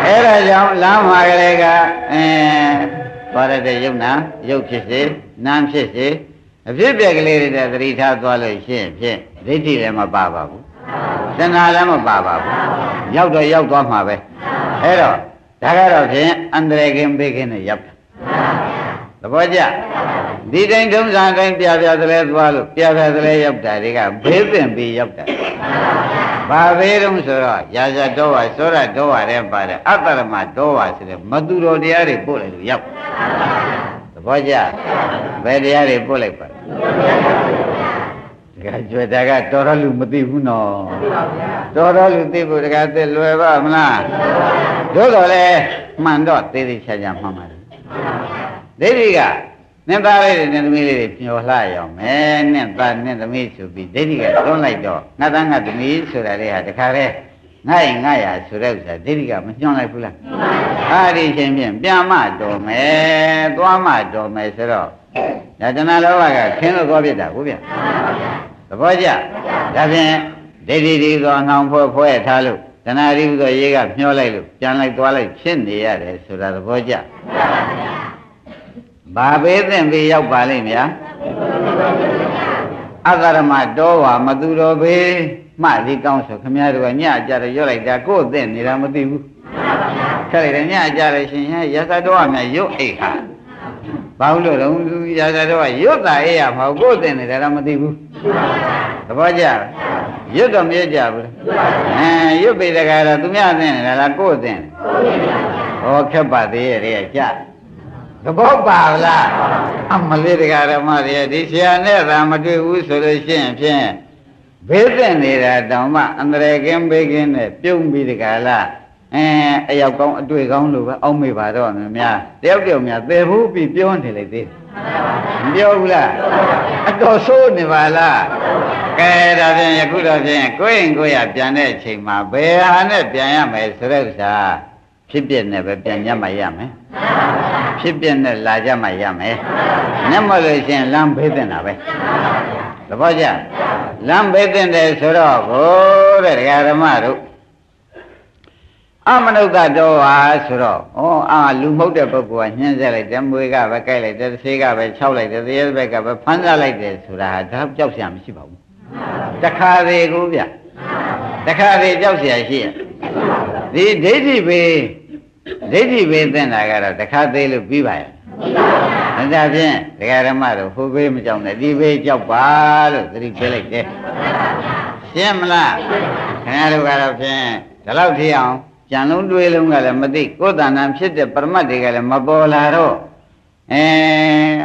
အဲ့ဒါကြောင့်လမ်းမှာကလေးကအဲသွားရတဲ့ယုံနာယုတ်ဖြစ်စေနာမ်ဖြစ်စေ အဖြစ်ပြက်ကလေးတွေသတိထားသွားလို့ရှိရင်ဖြင့်ဒိဋ္ဌိလည်းမပါပါဘူးတဏှာလည်းမပါပါဘူးရောက်တော့ရောက်သွားမှာပဲအဲ့တော့ဒါကတော့ဖြင့်အန္တရာယ်ကင်းဘေးကင်းနဲ့ရောက်တယ်သဘောကျဒီတိုင်းဒုံစံတိုင်းပြပြသလဲသွားလို့ပြပြသလဲရောက်တာတွေကဘေးပင်ပြီးရောက်တာဘာဘေးတုံးဆိုတော့ရာဇတော်ဝါသောရတော်ဝါတဲ့ပါတယ်အတ္တရမတော်ဝါဆိုတဲ့မသူတော်တရားတွေပို့လိုက်လို့ရောက်သ ဘောကျဘယ်တရားတွေပို့လိုက်ပါတကယ်ကြွယ်တာကတော်တော်လူမသိဘူးနော်တော်တော်လူသိဖို့တကယ်သိလွယ်ပါမလားတို့တော့လေမှန်တော့သေးသေးချာချာမှန်ပါတယ်ဒိဋ္ဌိကနင့်သားလေးတွေနင့်သမီးလေးတွေညှော်လှရအောင်မယ်နင့်သားနင့်သမီးဆိုပြီးဒိဋ္ဌိကတွန်းလိုက်တော့ငါသားငါသမီးဆိုတာလေးဟာတခါလေ ငါ့ရင်ငါ့ရာဆိုတဲ့ဥစ္စာဒိဋ္ဌိကမညှော်လိုက်ဘူးလားအဲ့ဒီချင်းဖြင့်ပြန်မတော်မယ်သွားမတော်မယ်ဆိုတော့ဒါတဏှာလောဘကခင်းလို့သွားပြစ်တာဟုတ်ဗျသဘောကျဒါဖြင့်ဒိဋ္ဌိဒီသောငောင်ဖွဲ့ဖွဲ့ထားလို့တဏှာဒီသောရေကမျောလိုက်လို့ပြန်လိုက်သွားလိုက်ဖြစ်နေရတယ်ဆိုတာသဘောကျဘာပေးသင့်ပြီးရောက်ပါလိမ့်ဗျာအဂရမတောဝါမသူတော်ဘေး မှဒီကောင်းဆိုခမည်းတော်ကညကြတော့ရွတ်လိုက်တာကိုယ်အသက်နေတာမသိဘူးခက်လိုက်တယ်ညကြတယ်ရှင်ဟဲ့ရသတော်ကမြရွတ်အိတ်ဟာဘာလို့လဲတော့ရသတော်ကရွတ်တာအေးရမှာကိုယ်အသက်နေတာတော့မသိဘူးသဘောကျရွတ်တော့မရွတ်ကြဘူးအဲရွတ်ပေတကားတော့သူများအသက်နေတာလားကိုယ်အသက်ဟောခက်ပါသေးရဲ့ကြသဘောပါလားအမလေးတရားဓမ္မတွေဒီဆရာနဲ့သာမတွေ့ဘူးဆိုလို့ရှိရင်ဖြင့် ဘေးသက်နေတာတောင်မှအန္တရာယ်ကင်းဘေးကင်းနဲ့ပြုံးပြီးတကလားအဲအရောက်ကောင်းအတွေ့ကောင်းလို့ပဲအောက်မေ့ပါတော့များတယောက်တယောက်များသေဘူးပြီးပြောနေလိုက်သေးမပြောဘူးလားအတော်ဆိုးနေပါလားကဲဒါဖြင့်ယခုတော့ဖြင့်ကိုယ့်ရင်ကိုယ့်ရပြန်တဲ့အချိန်မှာဘယ်ဟာနဲ့ပြန်ရမယ်ဆိုတဲ့ဥစ္စာဖြစ်ပြနဲ့ပဲပြန်ညမှရမယ်ဖြစ်ပြနဲ့လာကြမှရမယ်ညမလို့ရှိရင်လမ်းဖေးတင်တာပဲ သဘောကျလမ်းပေးတဲ့တယ်ဆိုတော့ဘိုးတဲ့ဒကာဓမ္မတို့အမနုဿတော်ဟာဆိုတော့ဩအာလူမဟုတ်တဲ့ပုဂ္ဂိုလ်ကညှင်းဆက်လိုက်တယ်မွေးကပဲကြိုက်လိုက်တယ်တစ်သေးကပဲခြောက်လိုက်တယ်သေးဘက်ကပဲဖမ်းစားလိုက်တယ်ဆိုတာဟာဒါကြောက်စရာမရှိပါဘူးတခါသေးကိုဗျတခါသေးကြောက်စရာရှိရဒီဒိဋ္ဌိပဲဒိဋ္ဌိပဲသင်တာကတော့တခါသေးလို့ပြီးပါရဲ့ အဲဒါဖြင့်ဒကာရမတို့ဟိုဘေးမကြောက်နဲ့ဒီဘေးကြောက်ပါလို့သတိပေးလိုက်တယ်ရှင်းမလားခင်ဗျားတို့ကတော့ဖြင့်ဒီလောက်ထိအောင်ကြံလုံးတွေးလုံးကလည်းမသိကိုယ်တဏ္ဍာဖြစ်တဲ့ပရမတ်တွေကလည်းမပေါ်လာတော့အဲ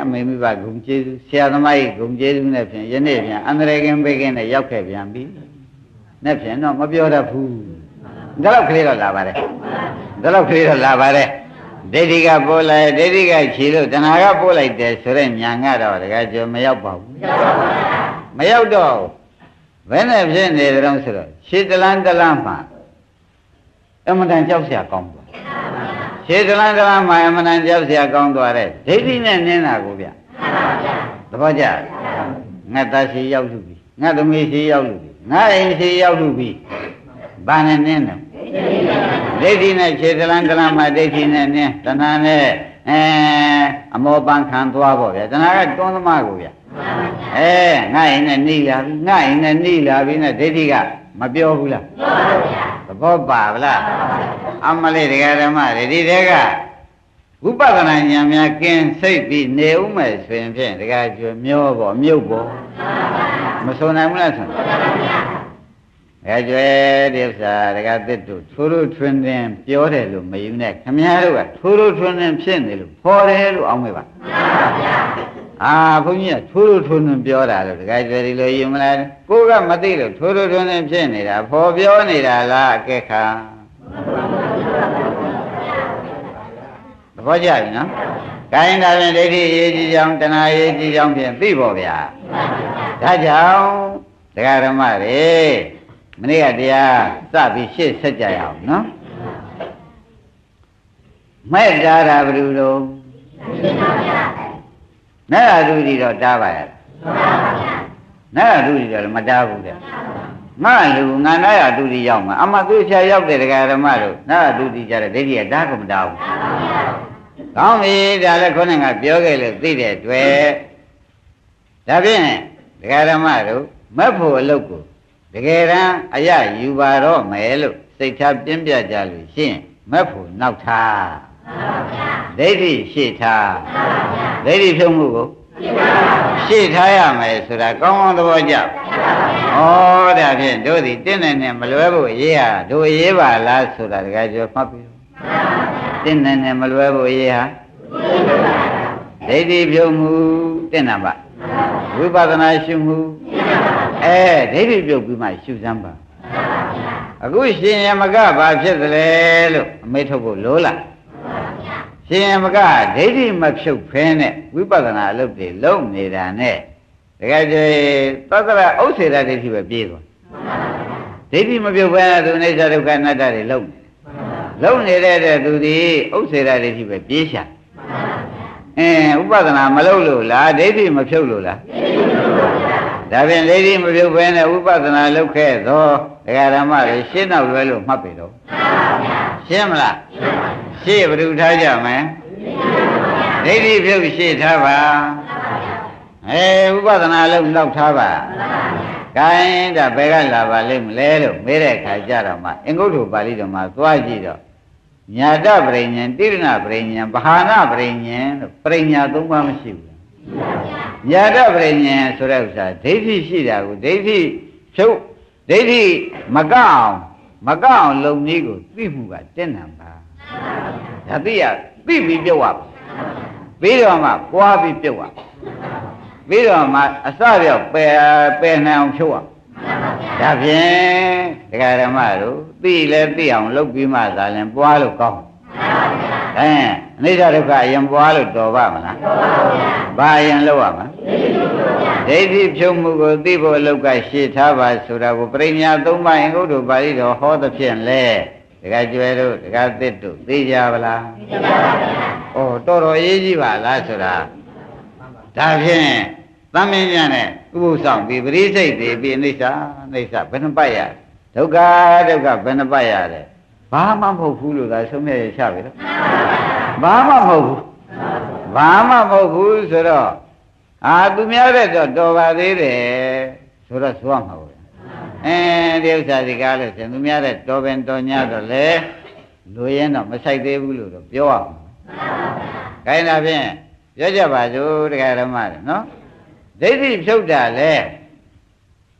အမေမိဘဂုံကျေးဇူးဆရာသမားကြီးဂုံကျေးဇူးနဲ့ဖြင့်ယနေ့ဖြင့်အန္တရာယ်ကင်းဘေးကင်းနဲ့ရောက်ခဲ့ပြန်ပြီနဲ့ဖြင့်တော့မပြောတတ်ဘူးဒါတော့ကလေးတော့လာပါတယ်ဒါတော့ကလေးတော့လာပါတယ် ဒိဋ္ဌိကပို့လိုက်ဒိဋ္ဌိကခြေလို့တဏှာကပို့လိုက်တယ်ဆိုတော့ညာကတော့တကယ်ကြောမရောက်ပါဘူးမရောက်တော့ဘယ်နဲ့ဖြစ်နေကြတော့ဆိုတော့ခြေတလန်းတလန်းမှာအမှန်တန်ကြောက်စရာကောင်းသွားခြေတလန်းတလန်းမှာအမှန်တန်ကြောက်စရာကောင်းသွားတဲ့ဒိဋ္ဌိနဲ့နင်းတာကိုဗျသဘောကျငါသားရှိရောက်လူပြီငါသမီးရှိရောက်လူပြီငါအိမ်ရှိရောက်လူပြီဘာနဲ့နင်းတယ် ဒိဋ္ဌိနဲ့ခြေတလန်းတလန်းမှာဒိဋ္ဌိနဲ့နင်းတဏှာနဲ့အဲအမောပန်းခံသွားပေါ့ဗျာတဏှာကတွန်းသမားကိုဗျာအဲငါအိမ်နဲ့နှိလာပြီငါအိမ်နဲ့နှိလာပြီနဲ့ဒိဋ္ဌိကမပြောဘူးလားသဘောပါဗလားအမလေးတရားဓမ္မတွေဒီတဲကဝိပဿနာဉာဏ်များကင်းစိတ်ပြီးနေဦးမယ်ဆိုရင်ဖြင့်တရားကျွမျောပေါ့မြုပ်ပေါ့မဆုံးနိုင်ဘူးလားဆို အဲကျွဲဒီဥစ္စာတရားသစ်တို့ထိုးထိုးထွန်းထွန်းပြောတယ်လို့မယူနဲ့ခမည်းတော်ကထိုးထိုးထွန်းထွန်းဖြစ်နေလို့ဖော်တယ်လို့အောင်းမေးပါအာဘုန်းကြီးကထိုးထိုးထွန်းထွန်းပြောတာလို့တရားကျွဲဒီလိုယူမလားကိုကမသိလို့ထိုးထိုးထွန်းထွန်းဖြစ်နေတာဖော်ပြောနေတာလားအကဲခါသဘောကျပြီနော်။ကိုင်းဒါဖြင့်ဒိဋ္ဌိရေးကြည့်ကြောင်းတဏှာရေးကြည့်ကြောင်းဖြင့်သိဖို့ဗျာ။ဒါကြောင့်တရားဓမ္မတွေ မနေ့ကတရားစပြီးရှေ့ဆက်ကြရအောင်နော်မဲ့တာတာဘယ်လိုလုံးနဲ့ရသူဒီတော့တားပါရဲ့နဲ့ရသူဒီတော့မတားဘူးတဲ့ငါလူငါနာရသူဒီရောက်မှာအမသူဆရာရောက်တဲ့တရားဓမ္မတို့နာရသူဒီကြတဲ့ဒိဋ္ဌိကတားကမတားဘူးကောင်းပြီဒါလည်းခေါင်းကပြောခဲ့လို့သိတဲ့တွေ့ဒါဖြင့်တရားဓမ္မတို့မက်ဖို့အလုပ်ကိုတ ကယ်တမ်းအရယူပါတော့မယ်လို့စိတ်ထားပြင်းပြကြလို့ရှင်းမက်ဖို့နောက်ထားဒိဋ္ဌိရှေ့ထားဒိဋ္ဌိဖြုံးမှုကိုရှေ့ထားရမယ်ဆိုတာကောင်းကောင်းသဘောကျဩဒါဖြင့်တို့သည်တင်းနေနဲ့မလွဲဖို့ရေးဟာတို့ရေးပါလားဆိုတာတကယ်ပြောမှတ်ပြီတင်းနေနဲ့မလွဲဖို့ရေးဟာဒိဋ္ဌိဖြုံးမှုတင်းနာပါဝိပဿနာရှုမှု အဲဒိဋ္ဌိပြုတ်ပြီးမှရှုစမ်းပါအခုရှင်ယမကဘာဖြစ်သလဲလို့အမေထုတ်ဖို့လိုလားရှင်ယမကဒိဋ္ဌိမဖြုတ်ဖဲနဲ့ဝိပဿနာအလုပ်တွေလုပ်နေတာနဲ့တကယ်ကျေသတ္တရဥစ္စေတဒိဋ္ဌိပဲပြေးသွားဒိဋ္ဌိမပြုတ်ဖဲနဲ့သူအိဋ္ဌဒုက္ခအနတ္တတွေလုပ်နေလုပ်နေတဲ့သူဒီဥစ္စေတဒိဋ္ဌိပဲပြေးရှာအင်းဥပဒနာမလုပ်လို့လားဒိဋ္ဌိမဖြုတ်လို့လားဒါ ဖြင့်ဒိဋ္ဌိမဖြုတ်ဘဲနဲ့ဥပဒနာလုပ်ခဲ့သောဒကာဓမ္မတွေရှင်းတော့လွဲလို့မှတ်ပြီတော့ရှင်းမလားရှင်းဘယ်သူထားကြမလဲဒိဋ္ဌိဖြုတ်ရှင်းထားပါအေးဥပဒနာလုံးလောက်ထားပါဂိုင်းဒါဘယ်ကလာပါလိမ့်မလဲလို့မေးတဲ့အခါကျတော့မှအင်္ဂုတ္တပါဠိတော်မှာသွားကြည့်တော့ညာတပရိညံတိရဏပရိညံဘာဟာနပရိညံလို့ပရိညာသုံးပါးမရှိဘူး ညာတပရိညံဆိုတဲ့ဥစ္စာဒိဋ္ဌိရှိတာကိုဒိဋ္ဌိဖြုတ်ဒိဋ္ဌိမကအောင်မကအောင်လုံနည်းကိုသိမှုကတက်နံပါဒါသိရသိပြီးပြုတ်ရပြီးတော့မှပွားပြီးပြုတ်ရပြီးတော့မှအစပြောက်ပယ်ပယ်နိုင်အောင်ဖြုတ်ရဒါဖြင့်ဒကာဓမ္မတို့သိလဲသိအောင်လုပ်ပြီးမှသာလင်ပွားလို့ကောင်း အဲအနိစ္စဒုက္ခအရင်ပွားလို့တော်ပါမလားတော်ပါဗျာဘာအရင်လုပ်ရမလဲဒိဋ္ဌိဖြုတ်မှုကိုသိဖို့အလောက်ကရှေ့ထားပါဆိုတာကိုပရိညာသုံးပါးအင်္ဂုတ္တပါဠိတော်ဟောသဖြင့်လဲဒကာကျွဲတို့ဒကာသစ်တို့သိကြပါလားသိကြပါဗျာဩတော်တော်ရေးကြည့်ပါလားဆိုတာဒါဖြင့်သမင်းညာနဲ့ဥပုသ်ဆောင်ပြီးပရိစိတ်သေးပြီးအိဋ္ဌာအိဋ္ဌာဘယ်နှပတ်ရဒုက္ခဒုက္ခဘယ်နှပတ်ရတယ် ဘာမှမဟုတ်ဘူးလို့သာဆုံးဖြတ်ရချပြီလို့ဘာမှမဟုတ်ဘူးဘာမှမဟုတ်ဘူးဆိုတော့အာသူများတဲ့တော့တော်ပါသေးတယ်ဆိုတော့ဆိုရမှာဘူးအဲဒီဥစ္စာဒီကားလို့ရှင်သူများတဲ့တော်ပင်တော်ညတော့လေလူရင်တော့မဆိုင်သေးဘူးလို့တော့ပြောရမှာခိုင်းတာဖြင့်ပြောကြပါစို့တရားဓမ္မတွေနော်ဒိဋ္ဌိဖြုတ်တာလေ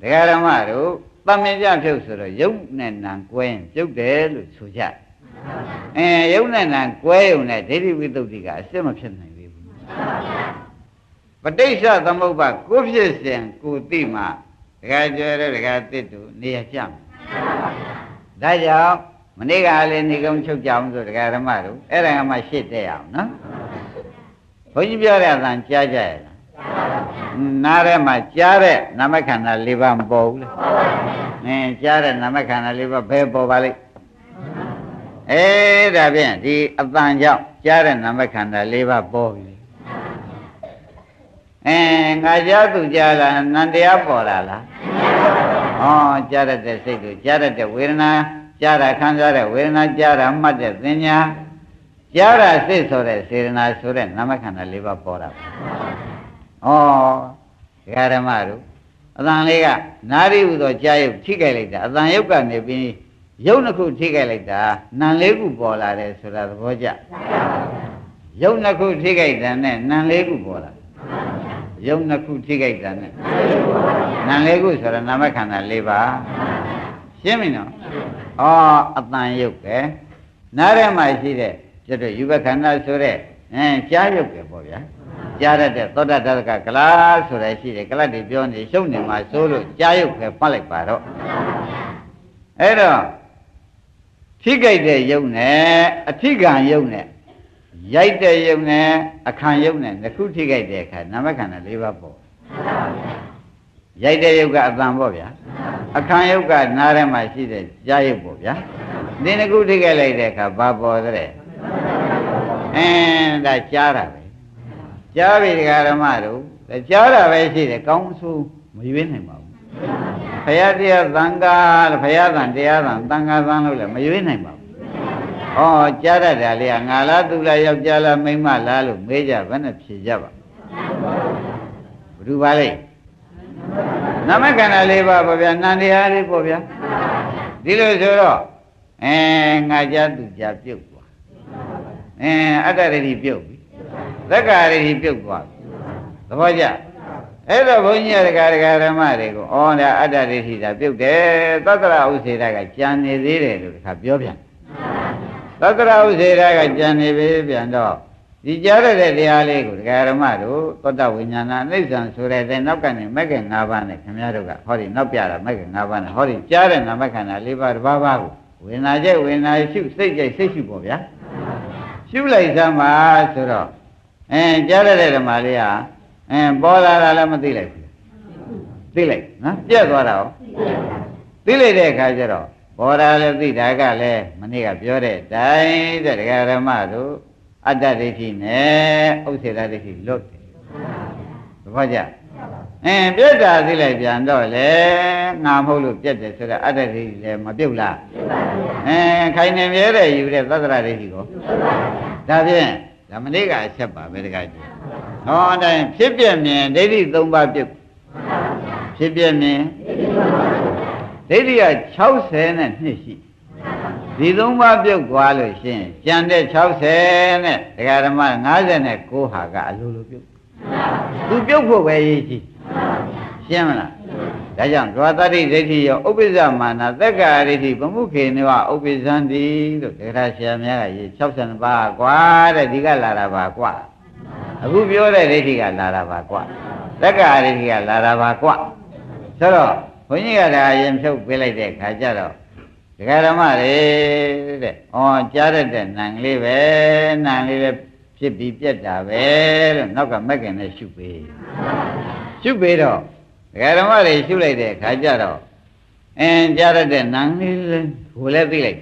တရားဓမ္မတို့ တမင်ကြဖြုတ်ဆိုတော့ယုံနဲ့နံကွဲရင်ပြုတ်တယ်လို့ဆိုကြအဲယုံနဲ့နံကွဲုံနဲ့ဒိဋ္ဌိဝိသုဒ္ဓိကအစစ်မဖြစ်နိုင်သေးဘူးပဋိစ္စသမုပ္ပါကိုဖြစ်စဉ်ကိုသိမှဒကာကျော်တဲ့ဒကာတစ်တို့နေရကြမယ်ဒါကြောင့်မနေ့ကလည်းနေကုန်းချုပ်ကြအောင်ဆိုဒကာဓမ္မတို့အဲ့ဒါကမှရှစ်တဲ့အောင်နော်ဘုန်းကြီးပြောတဲ့အတန်ကြားကြရဲ့ နားထဲမှာကြားတဲ့နာမခန္ဓာ၄ပါးမပေါ်ဘူးလေအင်းကြားတဲ့နာမခန္ဓာ၄ပါးဘယ်ပေါ်ပါလိမ့်အဲဒါဖြင့်ဒီအတန်ကြောင့်ကြားတဲ့နာမခန္ဓာ၄ပါးပေါ်ပြီအဲငါကြားသူကြားလားနန္တရားပေါ်လာလားဩကြားရတဲ့စိတ်တို့ကြားရတဲ့ဝေဒနာကြားတာခံစားတဲ့ဝေဒနာကြားတာမှတ်တဲ့သင်ညာကြားတာစိတ်ဆိုတဲ့စေရနာဆိုတဲ့နာမခန္ဓာ၄ပါးပေါ်တာ ဩဒကာဓမ္မတို့အတန်လေးကနာရီဟူသောကြားရုပ်ထိခိုက်လိုက်တာအတန်ရုပ်ကနေပြီးရုပ်နှစ်ခုထိခိုက်လိုက်တာနာလေးခုပေါ်လာတယ်ဆိုတာသဘောကျရုပ်နှစ်ခုထိခိုက်တာနဲ့နာလေးခုပေါ်လာရုပ်နှစ်ခုထိခိုက်တာနဲ့နာလေးခုဆိုတာနာမခန္ဓာ၄ပါးရှင်းပြီနော်ဩအတန်ရုပ်ပဲနားထဲမှာရှိတဲ့ကျွတ်ယူဘခန္ဓာဆိုတဲ့အဲကြားရုပ်ပဲပေါ့ဗျာ ကြားရတဲ့သောတတကကလားဆိုရရှိတယ်ကလတ်တွေပြောနေရှုပ်နေမှာစိုးလို့ကြားရုပ်ပဲပတ်လိုက်ပါတော့အဲ့တော့ထိကြိုက်တဲ့ယုံနဲ့အထိကံယုံနဲ့ရိုက်တဲ့ယုံနဲ့အခါယုံနဲ့နှစ်ခုထိကြိုက်တဲ့အခါနာမခန္ဓာ၄ပါးပေါ့ရိုက်တဲ့ယုတ်ကအတန်ပေါ့ဗျာအခါယုတ်ကနားထဲမှာရှိတဲ့ကြားယုတ်ပေါ့ဗျာဒီနှစ်ခုထိကြိုက်လိုက်တဲ့အခါဘာပေါ်တဲ့အင်းဒါကြားတာပဲ ကြားပြီဒကာဓမ္မတို့ကြားတာပဲရှိတယ်ကောင်းဆိုးမရွေးနိုင်ပါဘူးဘုရားတရားသံဃာဘုရားသံတရားသံသံဃာသံလို့လည်းမရွေးနိုင်ပါဘူးဟောကြားတတ်တာလေငါလားသူလားယောက်ျားလားမိန်းမလားလို့မေးကြဘယ်နဲ့ဖြေကြပါဘယ်သူပါလဲနမခန္ဓာလေးပါပေါ့ဗျာနန္တရားလေးပေါ့ဗျာဒီလိုဆိုတော့အဲငါကြားသူကြားပြုတ်သွားအဲအတ္တရတိပြုတ်ပြီ သက္ကာရိပြုတ်သွားသဘောကျအဲ့တော့ဘုန်းကြီးရကရကဓမ္မတွေကိုဩဒါအတ္တဒိဋ္ဌိဒါပြုတ်တယ်သတ္တရဥစေတကကြံနေသေးတယ်လို့တခါပြောပြန်သတ္တရဥစေတကကြံနေပြီပြန်တော့ဒီကြားရတဲ့တရားလေးကိုဒကာရမတို့သောတဝိညာဏအိဋ္ဌံဆိုတဲ့တဲ့နောက်ကနေမက္က၅ပါးနဲ့ခင်ဗျားတို့ကဟောဒီနောက်ပြတာမက္က၅ပါးနဲ့ဟောဒီကြားတဲ့နာမခန္ဓာ၄ပါးတစ်ပါးပါးကိုဝေနာကျက်ဝေနာရှုစိတ်ကြိုက်စိတ်ရှုပေါ့ဗျာရှုလိုက်စမ်းပါဆိုတော့ အဲကြားရတဲ့ဓမ္မလေးဟာအဲပေါ်လာတာလည်းမသိလိုက်ဘူးသိလိုက်နော်ပြက်သွားတာရောသိလိုက်တဲ့အခါကျတော့ပေါ်လာလည်းသိတာကလည်းမနေ့ကပြောတဲ့တိုင်းတဲ့ဒကာဓမ္မတို့အတ္တဒိဋ္ဌိနဲ့ဥစ္စေတဒိဋ္ဌိလွတ်တယ်သဘောကျအင်းပြက်တာသိလိုက်ပြန်တော့လေငါမဟုတ်လို့ပြက်တယ်ဆိုတော့အတ္တဒိဋ္ဌိလည်းမပြုတ်လားအင်းခိုင်နေမြဲတဲ့ယူတဲ့သတ္တရဒိဋ္ဌိကိုဒါဖြင့် ဒါမနေ့ကအချက်ပါပဲတခါကျဟောအတိုင်းဖြစ်ပြမြင်ဒိဋ္ဌိ၃ပါးပြုတ်ဖြစ်ပြမြင်ဒိဋ္ဌိက60နဲ့နှစ်ရှိဒီသုံးပါးပြုတ်သွားလို့ရှင်းကျန်တဲ့60နဲ့ဒကာဓမ္မ59ဟာကအလိုလိုပြုတ်သူပြုတ်ဖို့ပဲရည်ကြီးရှင်းမလား ဒါကြောင့်ဒွါတတိဒိဋ္ဌိရောဥပ္ပဇ္ဇမာနသက္ကာဒိဋ္ဌိပမှုခေနဝဥပ္ပဇ္ဇန္တိလို့ဒေဂရဆရာများကရေး62ပါးကွာတဲ့ဒီကလာတာပါကွာအခုပြောတဲ့ဒိဋ္ဌိကလာတာပါကွာသက္ကာဒိဋ္ဌိကလာတာပါကွာဆိုတော့ဘုန်းကြီးကဒါရင်ဖြုတ်ပေးလိုက်တဲ့ခါကျတော့ဒကာဓမ္မတွေတဲ့။ဩကြားရတဲ့နံလေးပဲနံလေးပဲဖြစ်ပြီးပြက်တာပဲလို့နောက်ကမက်ကင်နဲ့ရှုပေး။ရှုပေးတော့ ဒကာဓမ္မတွေရှုလိုက်တဲ့ခါကျတော့အင်းကြားရတဲ့နံလေးလည်းဟိုလည်းသိလိုက်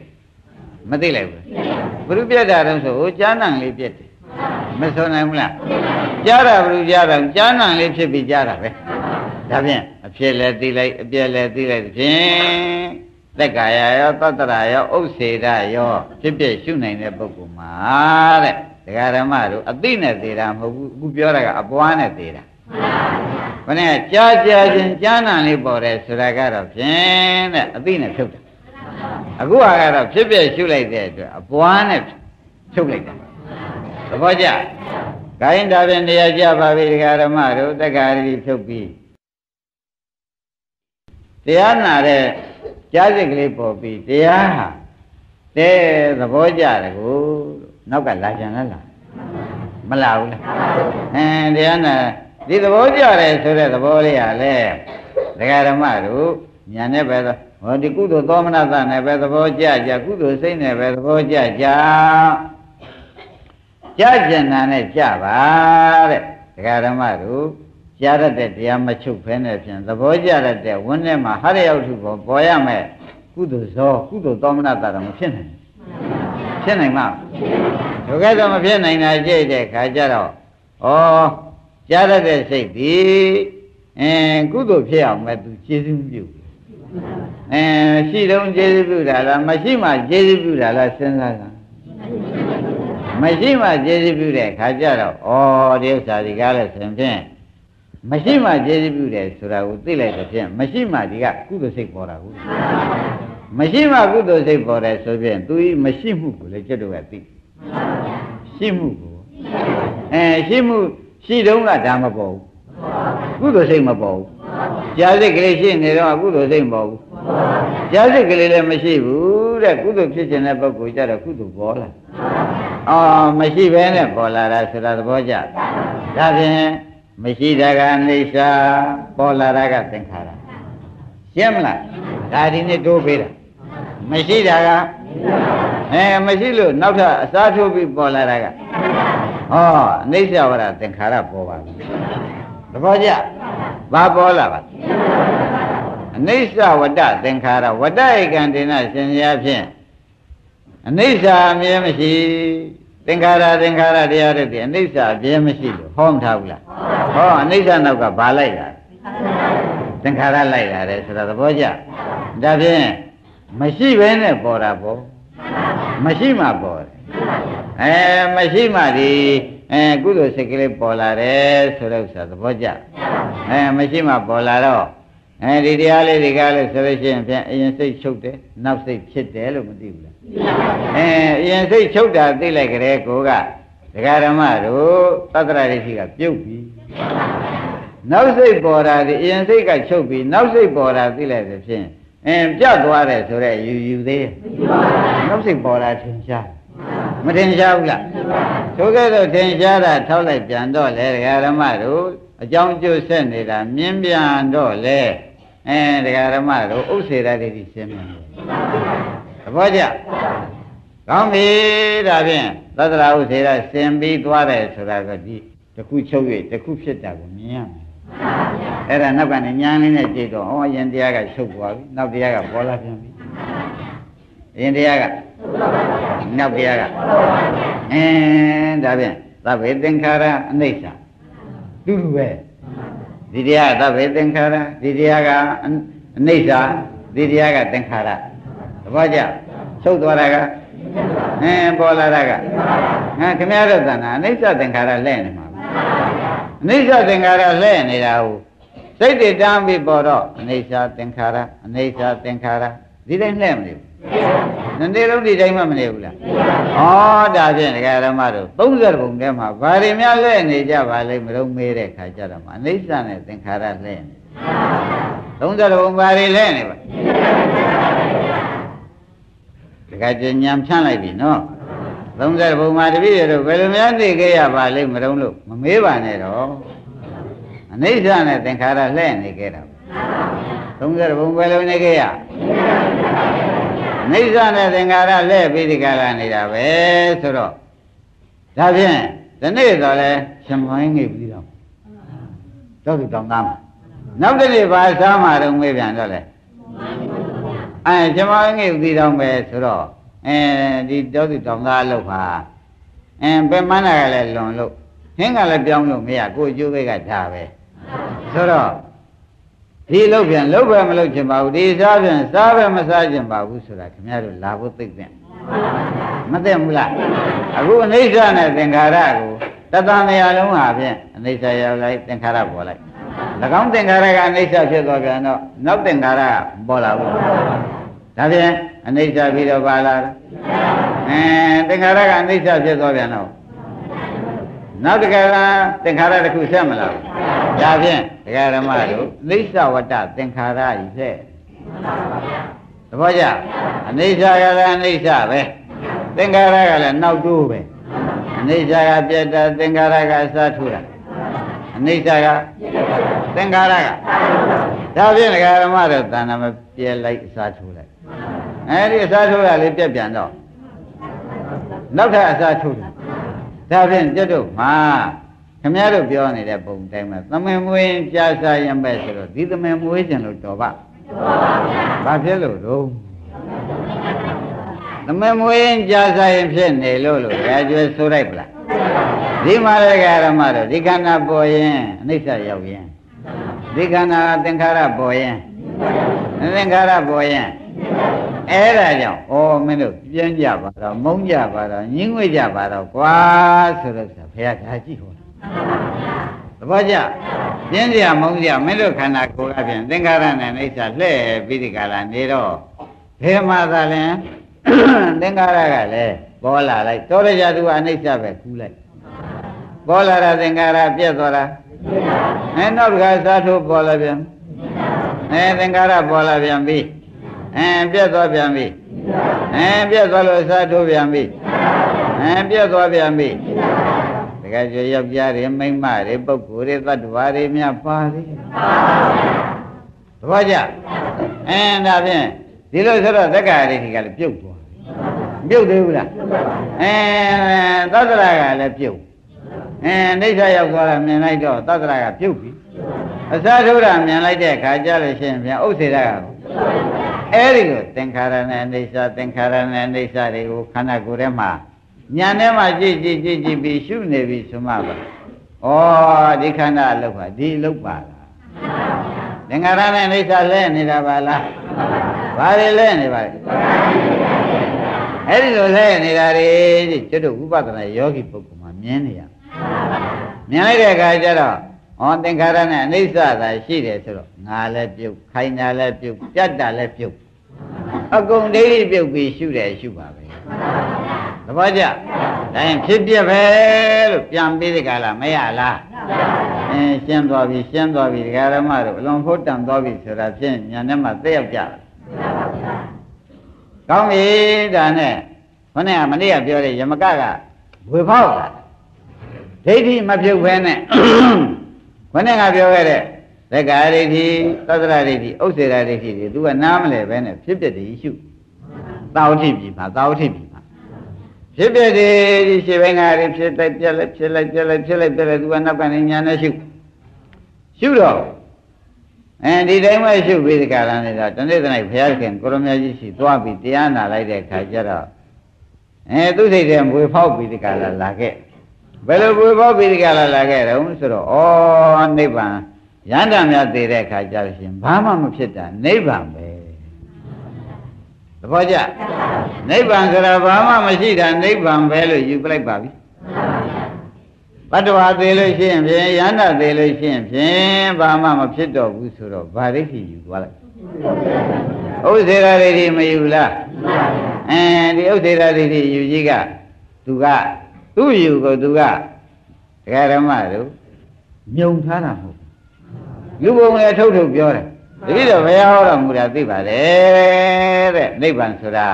မသိလိုက်ဘူး။ဘုရုပြက်တာတော့ဆိုဟိုကြားနံလေးပြက်တယ်။မဆုံးနိုင်ဘူးလား။ကြားတာဘုရုကြားတာကြားနံလေးဖြစ်ပြီးကြားတာပဲ။ဒါဖြင့်အဖြစ်လည်းသိလိုက်အပြက်လည်းသိလိုက်ဖြင့်သက်ကာယရောသတ္တရာရောဥစ္စေရရောဖြစ်ဖြစ်ရှုနိုင်တဲ့ပုဂ္ဂိုလ်မှာတဲ့ဒကာဓမ္မတို့အသိနဲ့သေးတာမဟုတ်ဘူးအခုပြောတာကအပွားနဲ့သေးတာ ဘယ်နဲ့ကြားကြားချင်းကြားနာလေးပေါ်တယ်ဆိုတာကတော့ဖြင့်တဲ့အသိနဲ့ဖြုတ်တာအခုကတော့ဖြစ်ဖြစ်ရှုလိုက်တဲ့အတွက်အပွားနဲ့ဖြုတ်လိုက်တာသဘောကျခိုင်းဒါဖြင့်တရားကြပါပြီဒကာဓမ္မတို့တက္ကရာဖြုတ်ပြီးတရားနာတဲ့ကြားစိတ်ကလေးပေါ်ပြီးတရားဟာတဲသဘောကြတယ်ကိုနောက်ကလာကြံလားလားမလာဘူးလားအင်းတရားနာ ဒီသဘောကြတယ်ဆိုတဲ့သဘောလေးဟာလေဒကာဓမ္မတို့ညာနဲ့ပဲဟောဒီကုသိုလ်သောမနသနဲ့ပဲသဘောကြကြကုသိုလ်စိတ်နဲ့ပဲသဘောကြကြကြကျင်တာနဲ့ကြပါတဲ့ဒကာဓမ္မတို့ကြားရတဲ့တရားမချုပ်ဖဲနဲ့ဖြင့်သဘောကျရတဲ့ဝန်းထဲမှာဟရရောက်ထုပေါ်ပေါ်ရမယ်ကုသိုလ်ဇောကုသိုလ်သောမနတာတော့မဖြစ်နိုင်ဖြစ်နိုင်မှာဒုက္ခတော့မဖြစ်နိုင်တာကြည့်တဲ့ခါကျတော့ဩကြား ရတဲ့စိတ်ဒီအင်းကုသိုလ်ဖြစ်အောင်မဲ့သူကျေစုပြုအင်းရှိတော့ကျေစုပြုတာလားမရှိမှကျေစုပြုတာလားစဉ်းစားတာမရှိမှကျေစုပြုတဲ့ခါကျတော့ဩဒီဥစ္စာဒီကားလဲဆိုရင်မရှိမှကျေးဇူးပြုတယ်ဆိုတာကိုသိလိုက်တဲ့ဖြင့်မရှိမှဒီကကုသိုလ်စိတ်ပေါ်တာကိုမရှိမှကုသိုလ်စိတ်ပေါ်တယ်ဆိုဖြင့်သူဤမရှိမှုကိုလည်းကျွတ်တို့ကသိရှိမှုကိုအဲရှိမှု ရှိတုံးကဒါမပေါ်ဘူးကုသိုလ်စိတ်မပေါ်ဘူးကြာစိတ်ကလေးရှိနေတော့ကုသိုလ်စိတ်မပေါ်ဘူးကြာစိတ်ကလေးလည်းမရှိဘူးတဲ့ကုသိုလ်ဖြစ်ခြင်းတဲ့ပုဂ္ဂိုလ်ကြတော့ကုသိုလ်ပေါ်လာအော်မရှိဘဲနဲ့ပေါ်လာတာဆိုတာသဘောကျဒါဖြင့်မရှိတာကအိဋ္ဌာပေါ်လာတာကသင်္ခါရရှင်းမလားဒါဒီနေ့တိုးပေးတာမရှိတာကအဲမရှိလို့နောက်ထပ်အစားထိုးပြီးပေါ်လာတာက ဟောအိဋ္ဌာဝရသင်္ခါရပေါ်ပါဘူးသဘောကျဘာပေါ်လာပါအနိစ္စဝတ္တသင်္ခါရဝတ္တဧကံတေနရှင်ရာဖြင့်အနိစ္စအမြဲမရှိသင်္ခါရသင်္ခါရတရားတွေဒီအနိစ္စအပြဲမရှိလို့ဟောမထားဘူးလားဟောအနိစ္စနောက်ကဘာလိုက်တာသင်္ခါရလိုက်တာလေဆိုတာသဘောကျဒါဖြင့်မရှိဘဲနဲ့ပေါ်တာပေါ့မရှိမှပေါ်တယ် အဲမရှိမှဒီအဲကုသိုလ်စိတ်ကလေးပေါ်လာတယ်ဆိုတော့ဆိုတာသဘောကျအဲမရှိမှပေါ်လာတော့အဲဒီတရားလေးဒီကားလို့ဆိုလို့ရှိရင်ဖြင့်အရင်စိတ်ချုပ်တယ်နောက်စိတ်ဖြစ်တယ်လို့မသိဘူးလားအဲအရင်စိတ်ချုပ်တာသိလိုက်ကြတဲ့ကိုကဒကာဓမ္မတို့သတ္တရဒိဋ္ဌိကပြုတ်ပြီနောက်စိတ်ပေါ်တာဒီအရင်စိတ်ကချုပ်ပြီနောက်စိတ်ပေါ်တာသိလိုက်တဲ့ဖြင့်အင်းပြတ်သွားတယ်ဆိုတော့ယူယူသေးနောက်စိတ်ပေါ်တာထင်ရှား မထင်ရှားဘူးလားသို့ကဲ့သို့ထင်ရှားတာထောက်လိုက်ပြန်တော့လေဒကာဓမ္မတို့အကြောင်းကျိုးဆက်နေတာမြင်းပြန်တော့လေအဲဒကာဓမ္မတို့ဥစ္စေရဒိဋ္ဌိရှင်းမယ်သဘောကျကောင်းပြီဒါဖြင့်သတ္တရာဥစ္စေရစင်ပြီးသွားတယ်ဆိုတာကဒီတခုချုပ်၍တခုဖြစ်တာကိုမြင်ရမယ်အဲ့ဒါနောက်ကနေညာလေးနဲ့ကြည့်တော့ဟောအရင်တရားကချုပ်သွားပြီနောက်တရားကပေါ်လာပြန်ပြီအ ရင်တရားကနောက်တရားကအင်းဒါဖြင့်သဗ္ဗေသင်္ခါရအနိစ္စတူတူပဲဒီတရားသဗ္ဗေသင်္ခါရဒီတရားကအနိစ္စဒီတရားကသင်္ခါရသဘောကျချုပ်သွားတာကအင်းပေါ်လာတာကငါခင်ဗျားတို့တဏ္ဍာအနိစ္စသင်္ခါရလဲနေမှာအနိစ္စသင်္ခါရလဲနေတာဟုတ်စိတ်တွေတမ်းပြီးပေါ်တော့အနိစ္စသင်္ခါရအနိစ္စသင်္ခါရဒီတိုင်းလှဲ့မနေဘူး နည်းနည်းလုံးဒီတိုင်းမှမနေဘူးလားဩဒါဖြင့်ဒကာရမတို့30ပုံထဲမှာဘာတွေများလဲနေကြပါလိမ့်မလို့မေးတဲ့ခါကျတော့မှအနိစ္စနဲ့သင်္ခါရလဲနေ30ပုံဘာတွေလဲနေပါဒကာကျညံဖြန့်လိုက်ပြီနော်30ပုံမှာတပည့်တို့ဘယ်လိုများနေခဲ့ရပါလိမ့်မလို့လို့မမေးပါနဲ့တော့အနိစ္စနဲ့သင်္ခါရလှည့်နေခဲ့တာ30ဘုံဘယ်လိုနေခဲ့ရအ နိစ္စနဲ့သင်္ခါရလှည့်ပြီးဒီကလာနေတာပဲဆိုတော့ဒါဖြင့်ဒီနေ့တော့လဲရှင်မိုင်းငိပ်ပြီးတော့တော့ဒီတောင်းသားမှာနောက်တစ်နေ့ဘာစားမှာတော့မေးပြန်တော့လဲအဲရှင်မိုင်းငိပ်ပြီးတော့ပဲဆိုတော့အဲဒီတော့ဒီတောင်းသားလောက်ပါအင်းပဲမန်းတာကလည်းလွန်လို့ဟင်းကလည်းပြောင်းလို့မရကိုအကျိုးဘက်ကဒါပဲဆိုတော့ ဒီလောက်ပြန်လောက်ပဲမလောက်ချင်ပါဘူးဒီစားပြန်စားပဲမစားချင်ပါဘူးဆိုတာခင်ဗျားတို့လာဖို့သိတဲ့မသိဘူးလားအခုအနိစ္စနဲ့သင်္ခါရကိုတသံတရားလုံးဟာဖြင့်အနိစ္စရောက်လိုက်သင်္ခါရပေါ်လိုက်၎င်းသင်္ခါရကအနိစ္စဖြစ်သွားပြန်တော့နောက်သင်္ခါရပေါ်လာဘူးဒါဖြင့်အနိစ္စပြီးတော့ပါလာအဲသင်္ခါရကအနိစ္စဖြစ်သွားပြန်တော့နောက်တကယ်လားသင်္ခါရတစ်ခုဆက်မလား ဒါဖြင့်ဒကာဓမ္မတို့အိဋ္ဌဝတ္တသင်္ခါရဤဖြင့်သဘောကျအနိစ္စကလည်းအနိစ္စပဲသင်္ခါရကလည်းနောက်တိုးပဲအနိစ္စကပြတ်တာသင်္ခါရကအစထူတာအနိစ္စကသင်္ခါရကဒါဖြင့်ဒကာဓမ္မတို့တဏ္ဍမပြဲလိုက်အစထူလိုက်အဲဒီအစထူတာလေးပြက်ပြန်တော့နောက်ထပ်အစထူတယ်ဒါဖြင့်ကျွတ်တို့မှာ ခမည်းတော်ပြောနေတဲ့ပုံတိုင်းမှာသမင်မွေးကြာစားရင်ပဲဆိုတော့ဒီသမင်မွေးခြင်းလို့တော်ပါဘာဖြစ်လို့တော့သမင်မွေးကြာစားရင်ဖြစ်နေလို့လို့ကြာကျွဲဆိုလိုက်ပလားဒီမှာလည်းဓမ္မတော့ဒီခန္ဓာပေါ်ရင်အနိစ္စရောက်ရင်ဒီခန္ဓာသင်္ခါရပေါ်ရင်သင်္ခါရပေါ်ရင်အဲ့ဒါကြောင့်ဩမင်းတို့ပြင်းကြပါတော့မုန်းကြပါတော့ညှင်းငွေ့ကြပါတော့ကွာဆိုတော့ဘုရားဒါကြည့်ဟော သဘောကျပြင်းစရာမုန်းစရာမင်းတို့ခန္ဓာကိုယ်ကပြန်သင်္ခါရနဲ့အိဋ္ဌလှဲ့ပြီးဒီကလာနေတော့ဘယ်မှာသာလဲသင်္ခါရကလည်းပေါ်လာလိုက်တောရကြသူအနိစ္စပဲကူးလိုက်ပေါ်လာတာသင်္ခါရပြက်သွားတာအဲနောက်တစ်ခါသာထိုးပေါ်လာပြန်အဲသင်္ခါရပေါ်လာပြန်ပြီအဲပြက်သွားပြန်ပြီအဲပြက်သွားလို့အစားထိုးပြန်ပြီအဲပြက်သွားပြန်ပြီ တကယ်ကြယောက်ျားတွေမိန်းမတွေပုဂ္ဂိုလ်တွေသတ္တဝါတွေများပါသေးသဘောကျအဲဒါဖြင့်ဒီလိုဆိုတော့သက္ကာရိတိကလည်းပြုတ်သွားပြုတ်သေးဘူးလားအဲသတ္တရာကလည်းပြုတ်အဲအိဋ္ဌရောက်သွားတာမြင်လိုက်တော့သတ္တရာကပြုတ်ပြီအစားထိုးတာမြင်လိုက်တဲ့အခါကျလို့ရှိရင်ပြန်ဥစ္စေတာကအဲ့ဒီလိုသင်္ခါရနဲ့အိဋ္ဌသင်္ခါရနဲ့အိဋ္ဌတွေကိုခန္ဓာကိုယ်ထဲမှာ ညာထဲမှာကြည့်ကြည့်ကြည့်ကြည့်ပြီးရှုနေပြီဆိုမှပါဩဒီခန္ဓာအလုပ်ပါဒီအလုပ်ပါလားသင်္ခါရနဲ့အိဋ္ဌလဲနေတာပါလားဘာတွေလဲနေပါလဲအဲ့ဒီလိုလဲနေတာတွေကျွတ်တို့ဥပဒနာယောဂီပုဂ္ဂိုလ်မှာမြင်နေရမြင်လိုက်တဲ့အခါကျတော့ဩသင်္ခါရနဲ့အနိစ္စသာရှိတယ်ဆိုတော့ငါလည်းပြုတ်ခိုင်တာလည်းပြုတ်ပြတ်တာလည်းပြုတ်အကုန်ဒိဋ္ဌိပြုတ်ပြီးရှုတယ်ရှုပါပဲ သဘောကျဒါရင်ဖြစ်ပြပဲလို့ပြန်ပြီးဒီကလာမရလားအင်းရှင်းသွားပြီရှင်းသွားပြီဒကာရမတို့အလွန်ဖို့တန်သွားပြီဆိုတာဖြင့်ညာထဲမှာသိရောက်ကြတယ်ကောင်းပြီဒါနဲ့ခொနဲ့ကမနေ့ကပြောတဲ့ယမကကဝေဖောက်တာဒိဋ္ဌိမပြုတ်ဘဲနဲ့ခொနဲ့ကပြောခဲ့တဲ့သက္ကာဒိဋ္ဌိသတ္တရဒိဋ္ဌိဥစ္စေရဒိဋ္ဌိတွေ तू ကနားမလဲပဲနဲ့ဖြစ်ပြတည်ရှုသာဝတိပြီမှာသာဝတိပြီမှာ ဖြစ်ပြတည်ဒီရှေ့ဘက်ကတွေဖြစ်လိုက်ပြက်လိုက်ဖြစ်လိုက်ပြက်လိုက်ဖြစ်လိုက်ပြက်လိုက် तू ကနောက်ကနေညာနဲ့ရှုရှုတော့အဲဒီတိုင်းမှရှုပြီးဒီကရံနေတာတနေ့တနေ့ဘုရားခင်ကိုရမကြီးရှိသွားပြီးတရားနာလိုက်တဲ့ခါကျတော့အဲသူစိတ်ထဲမွေဖောက်ပြီးဒီကလာလာခဲ့ဘယ်လိုမွေဖောက်ပြီးဒီကလာလာခဲ့တော့ဆိုတော့ဩနိဗ္ဗာန်ရဟန္တာများသိတဲ့အခါကျလို့ရှိရင်ဘာမှမဖြစ်တာနိဗ္ဗာန်ပဲသ ဘောကျနိဗ္ဗာန်ဆိုတာဘာမှမရှိတာနိဗ္ဗာန်ပဲလို့ယူပလိုက်ပါပြီဘတ်တော်သေးလို့ရှိရင်ဖြင့်ယန္တာသေးလို့ရှိရင်ဖြင့်ဘာမှမဖြစ်တော့ဘူးဆိုတော့ဗာရိတိယူသွားလိုက်ဥစ္စေရာဒိဋ္ဌိမယူလားအဲဒီဥစ္စေရာဒိဋ္ဌိယူကြီးကသူကသူ့ယူကိုသူကဒကာဓမ္မတို့မြုံထားတာမဟုတ်လူပုံလည်းထုတ်ထုတ်ပြောတယ် တတိတော့ဘုရားဟောတော်မူတာသိပါတယ်တဲ့နိဗ္ဗာန်ဆိုတာ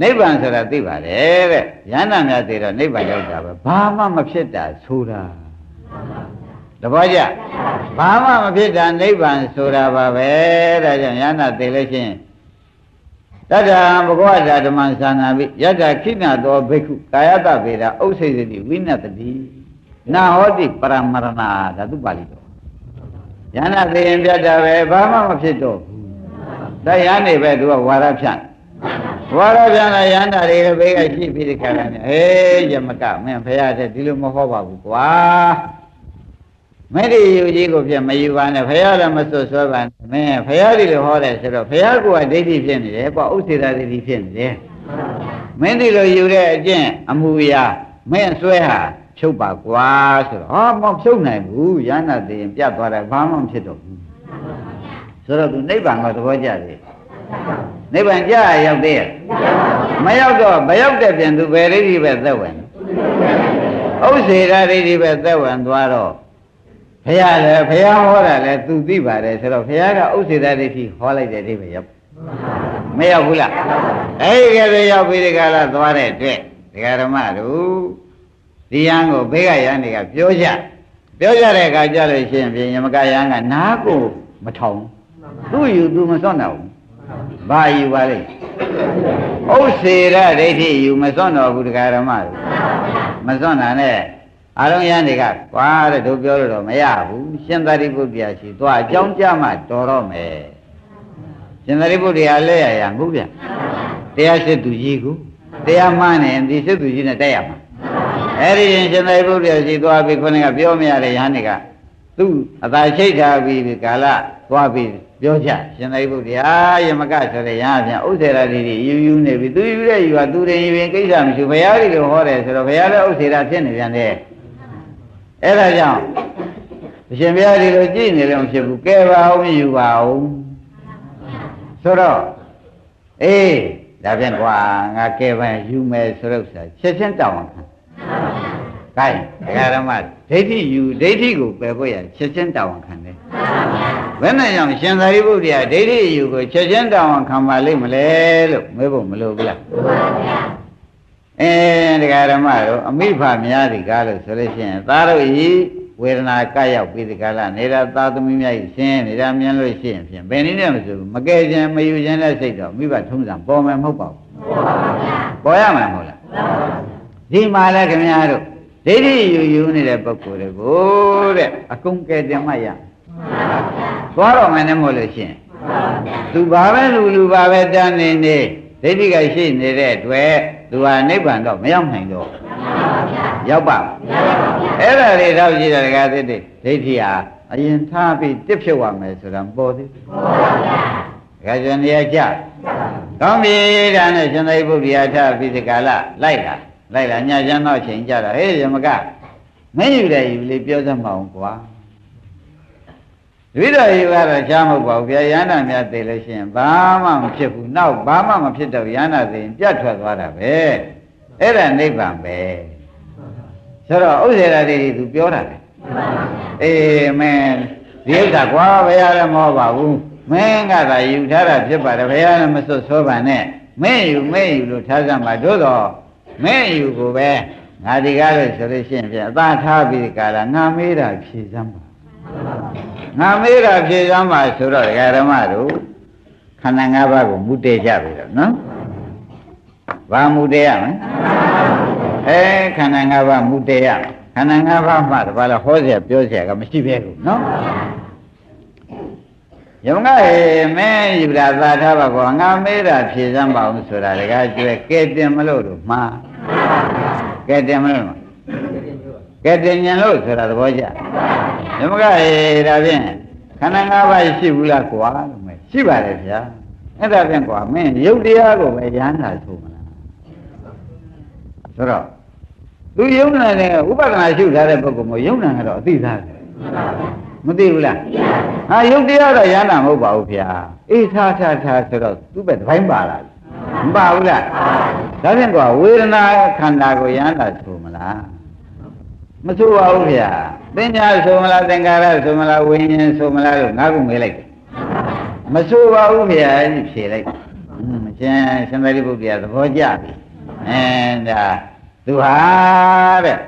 နိဗ္ဗာန်ဆိုတာသိပါတယ်တဲ့ယန္တာများသိတော့နိဗ္ဗာန်ရောက်တာပဲဘာမှမဖြစ်တာဆိုတာတပည့်ကြဘာမှမဖြစ်တာနိဗ္ဗာန်ဆိုတာပါပဲဒါကြောင့်ယန္တာသိလို့ရှိရင်တတ္တဘဂဝတာဓမ္မသနာပိယတ္တခိဏသောဘိက္ခုကာယတဗေဒဥစ္စေတိဝိနတတိနာဟောတိပရမရဏဓာတုပါဠိတော် ယန္တာသိရင်ပြတ်တာပဲဘာမှမဖြစ်တော့ဘူးတရားနေပဲသူကဝါရဖြန့်ဝါရပြန်လာရဟန္တာတွေဘေးကရှိပြီးဒီခါကနဲ့အေးယမကမင်းဖရာတဲ့ဒီလိုမဟောပါဘူးကွာမဲ့ဒီယူကြီးကိုပြမယူပါနဲ့ဖရာလည်းမစွတ်ဆွဲပါနဲ့မင်းဖရာဒီလိုဟောတယ်ဆိုတော့ဖရာကဒိဋ္ဌိဖြစ်နေတယ်ကွာဥစ္စေတာဒိဋ္ဌိဖြစ်နေတယ်မင်းဒီလိုယူတဲ့အကျင့်အမှုရာမင်းဆွဲဟာ ဖြုတ်ပါကွာဆိုတော့ဟာမဖြုတ်နိုင်ဘူးရဟန္တာသိရင်ပြတ်သွားတယ်ဘာမှမဖြစ်တော့ဘူးဆိုတော့သူနိဗ္ဗာန်ကိုသဘောကျတယ်နိဗ္ဗာန်ကြရောက်သေးရဲ့မရောက်တော့မရောက်တဲ့ပြန်သူဘယ်ရိတိပဲသက်ဝင်ဥစ္စေရာရိတိပဲသက်ဝင်သွားတော့ဘုရားလည်းဘုရားဟောတာလည်းသူသိပါတယ်ဆိုတော့ဘုရားကဥစ္စေရာရိတိဟောလိုက်တဲ့အိဗယ်ရောက်မရောက်ဘူးလားအဲ့ဒီကလေးရောက်ပြီးဒီကလာသွားတဲ့အတွက်ဒကာဓမ္မတို့ ဒီယံကိုဘေးကယံတွေကပြောကြပြောကြတဲ့အခါကြလို့ရှိရင်ပြင်ယမကယံကနားကိုမထောင်သူ့ယူသူမစွန့်တော့ဘူးဘာယူပါလိမ့်ဥစ္စေရဒိဋ္ဌိယူမစွန့်တော့ဘူးတရားဓမ္မတွေမစွန့်တာနဲ့အလုံးရန်တွေကကွာတဲ့တို့ပြောလို့တော့မရဘူးရှင်သာရိပုတ္တရာရှိသွားအကြောင်းကြမှတော်တော့မယ်ရှင်သာရိပုတ္တရာလက်ရရမဟုတ်ဗျတရားစစ်သူကြီးကိုတရားမှန်းနေဒီစစ်သူကြီးနဲ့တက်ရမှာ အဲ့ဒီရင်ရှင်သာရိပုတ္တရာရှိသွားပြီးခေါင်းကပြောမရတဲ့ရဟန်းတွေကသူ့အသာချိတ်ထားပြီးဒီကာလသွားပြီးပြောကြရှင်သာရိပုတ္တရာယမကဆိုတဲ့ရဟန်းပြန်ဥစ္စေရာတိတိယူယူနေပြီသူယူတဲ့ယူကသူတွေယူရင်ကိစ္စမရှိဘုရားကြီးလိုဟောတယ်ဆိုတော့ဘုရားလည်းဥစ္စေရာဖြစ်နေပြန်တယ်အဲ့ဒါကြောင့်အရှင်ဘုရားဒီလိုကြည့်နေလို့ဖြစ်ဘူးကဲပါအောင်ယူပါအောင်ဆိုတော့အေးဒါပြန်ကွာငါကဲပါယူမယ်ဆိုတော့ချက်ချင်းတောင်းခံ ကဲဒကာရမဒိဋ္ဌိယူဒိဋ္ဌိကိုပယ်ဖို့ရချက်ချင်းတောင်းခံတယ်ဘယ်နဲ့ကြောင့်ရှင်သာရိပုတ္တရာဒိဋ္ဌိယူကိုချက်ချင်းတောင်းခံပါလိမ့်မလဲလို့မေးဖို့မလိုဘူးလားမှန်ပါဗျာအဲဒကာရမတို့အမိဖများဒီကားလို့ဆိုလို့ရှိရင်သားတို့ဤဝေဒနာကရောက်ပြီးဒီကာလနေတာသာသမီများဤဆင်းနေတာမြင်လို့ရှိရင်ဖြင့်ဘယ်နည်းနဲ့မဆိုဘူးမကယ်ခြင်းမယူခြင်းတဲ့စိတ်တော့မိဘထုံးစံပေါ်မယ်မဟုတ်ပါဘူးပေါ်ရမှာမဟုတ်လားဒီမှာလည်းခင်ဗျားတို့ ဒိဋ္ဌိယူယူနေတဲ့ပုဂ္ဂိုလ်တွေကိုတဲ့အကုန်ကယ်တင်မှရသွားတော့မယ်နဲ့မို့လို့ရှိရင်သူဘာပဲလူလူဘာပဲတန်းနေနေဒိဋ္ဌိကရှိနေတဲ့အတွက်သူဟာနိဗ္ဗာန်တော့မရောက်နိုင်တော့ရောက်ပါအဲ့ဒါလေးတော့ကြည့်တယ်ကသစ်ဒိဋ္ဌိဟာအရင်ထားပြီးတစ်ဖြုတ်ရမယ်ဆိုတာမပေါ်သေးဘူး။ဒါကြောင့်နေရာကြ။ကောင်းပြီဒါနဲ့ရှင်သာရိပုတ္တရာထပြီးဒီကာလလိုက်လာ လိုက်လာညချမ်းတော့ချိန်ကြတော့ဟေးရမကမင်းယူတယ်ယူလေးပြောစမ်းမအောင်ကွာတပည့်တော်ယူကတော့ရှားမဟုတ်ပါဘူးဗျာရဟန္တာများသိလို့ရှိရင်ဘာမှမဖြစ်ဘူးနောက်ဘာမှမဖြစ်တော့ရဟန္တာသိရင်ပြတ်ထွက်သွားတာပဲအဲ့ဒါနိဗ္ဗာန်ပဲဆိုတော့ဥစ္စေရာတွေသူပြောတာလေအေးမင်းဒီဥစ္စာကွာဘယ်ရလဲမဟုတ်ပါဘူးမင်းကသာယူထားတာဖြစ်ပါတယ်ဘယ်ရလဲမစွတ်ဆိုးပါနဲ့မင်းယူမင်းယူလို့ထားစမ်းပါတို့တော့ မင်းယူကိုပဲငါဒီကားလို့ဆိုလို့ရှိရင်ဖြင့်အသာထားပြီးဒီကာလငါမေးတာဖြေစမ်းပါငါမေးတာဖြေစမ်းပါဆိုတော့ဒကာဓမ္မတို့ခန္ဓာ၅ပါးကိုမူတည်ကြပြီတော့နော်ဘာမူတည်ရမလဲအဲခန္ဓာ၅ပါးမူတည်ရခန္ဓာ၅ပါးမှတပါးလဲဟောเสียပြောเสียကမရှိပဲဘူးနော် ယုံကဟေမင်းယူတာသာထားပါကောငါမေးတာဖြေစမ်းပါအောင်ဆိုတာတကားကျွဲကဲတင်မလို့တော့မှားကဲတင်မလို့ကဲတင်ညံလို့ဆိုတာသဘောကျယုံကဟေဒါဖြင့်ခန္ဓာ၅ပါးရှိဘူးလားကွာလို့မယ်ရှိပါတယ်ဗျာအဲ့ဒါဖြင့်ကွာမင်းရုပ်တရားကိုပဲရဟန္တာဆိုမလားဆိုတော့သူယုံနာနဲ့ဥပဒနာရှုထားတဲ့ပုဂ္ဂိုလ်မျိုးယုံနာကတော့အသိသားတယ် မသိဘူးလားဟာယုတ်တရားတော့ရဟန္တာမဟုတ်ပါဘူးဗျာအေးထားထားထားဆိုတော့သူ့ဘက်တစ်ပိုင်းပါလားမပါဘူးလားဒါဖြင့်ကွာဝေဒနာခန္ဓာကိုရဟန္တာဆိုမလားမဆိုပါဘူးဗျာပညာဆိုမလားသင်္ကာရဆိုမလားဝိညာဉ်ဆိုမလားလို့ငါကမေးလိုက်တယ်မဆိုပါဘူးဗျာအဲ့ဒီဖြေလိုက်อืมရှင်ရှင်သာရိပုတ္တရာသဘောကျပြီအဲဒါသူဟာတဲ့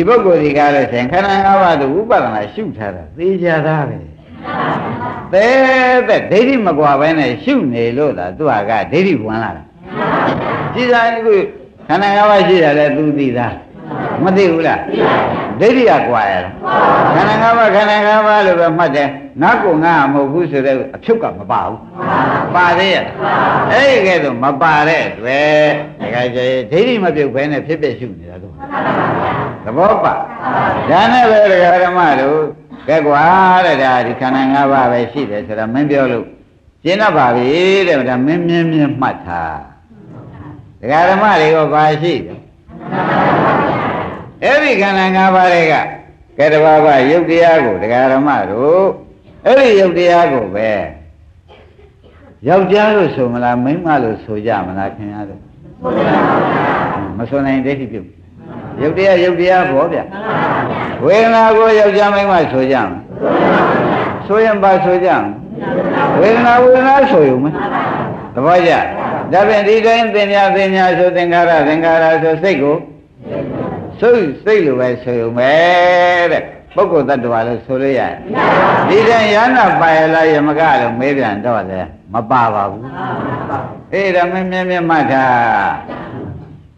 ဒီပုဂ္ဂိုလ်ဒီကားလို့ရှင်ခန္ဓာ၅ပါးသူဥပဒနာရှုထားတာသေချာသားပဲတဲ့တဲ့ဒိဋ္ဌိမကွာပဲနဲ့ရှုနေလို့လားသူဟာကဒိဋ္ဌိဝင်လာတာကြည်စားခုခန္ဓာ၅ပါးရှိတယ်လေသူသိသား မသိဘူးလားဒိဋ္ဌိကကွာရလားခန္ဓာ၅ပါးခန္ဓာ၅ပါးလို့ပဲမှတ်တယ်ငါကငါမဟုတ်ဘူးဆိုတဲ့အဖြုတ်ကမပါဘူးပါသေးရဲ့အဲ့ဒီကဲတော့မပါတဲ့အတွက်ဒါကြရဲ့ဒိဋ္ဌိမပြုတ်ဘဲနဲ့ဖြစ်ဖြစ်ရှုနေတာတော့သဘောပါဒါနဲ့ပဲဒကာဓမ္မတို့ကဲကွာတဲ့ဒါဒီခန္ဓာ၅ပါးပဲရှိတယ်ဆိုတာမင်းပြောလို့ရှင်းတော့ပါပြီတဲ့ဒါမင်းမြင်းမြင်းမှတ်ထားဒကာဓမ္မတွေကဘာရှိတယ် အဲ့ဒီခန္ဓာ၅ပါးတွေကကဲတဘာဘာယုတ်တရားကိုဒကာဓမ္မတို့အဲ့ဒီယုတ်တရားကိုပဲယောက်ျားလို့ဆိုမလားမိန်းမလို့ဆိုကြမလားခင်ဗျားတို့မဆိုနိုင်ဒိဋ္ဌိပြုတ်ယုတ်တရားယုတ်တရားဘောဗျဝေဒနာကိုယောက်ျားမိန်းမဆိုကြမဆိုရင်ပါဆိုကြမဝေဒနာဝေဒနာဆိုယူမသဘောကျဒါဖြင့်ဒီတိုင်းသင်ညာသင်ညာဆိုသင်္ခါရသင်္ခါရဆိုစိတ်ကို စိတ်စိတ်လိုပဲဆိုယူမယ်တဲ့ပုဂ္ဂိုလ်တ attva လို့ဆိုလို့ရတယ်ဒီတိုင်းရဟနာပါရလားယမကလို့မေးပြန်တော့လေမပါပါဘူးအေးဒါမင်းမြဲမြဲမှတ်တာ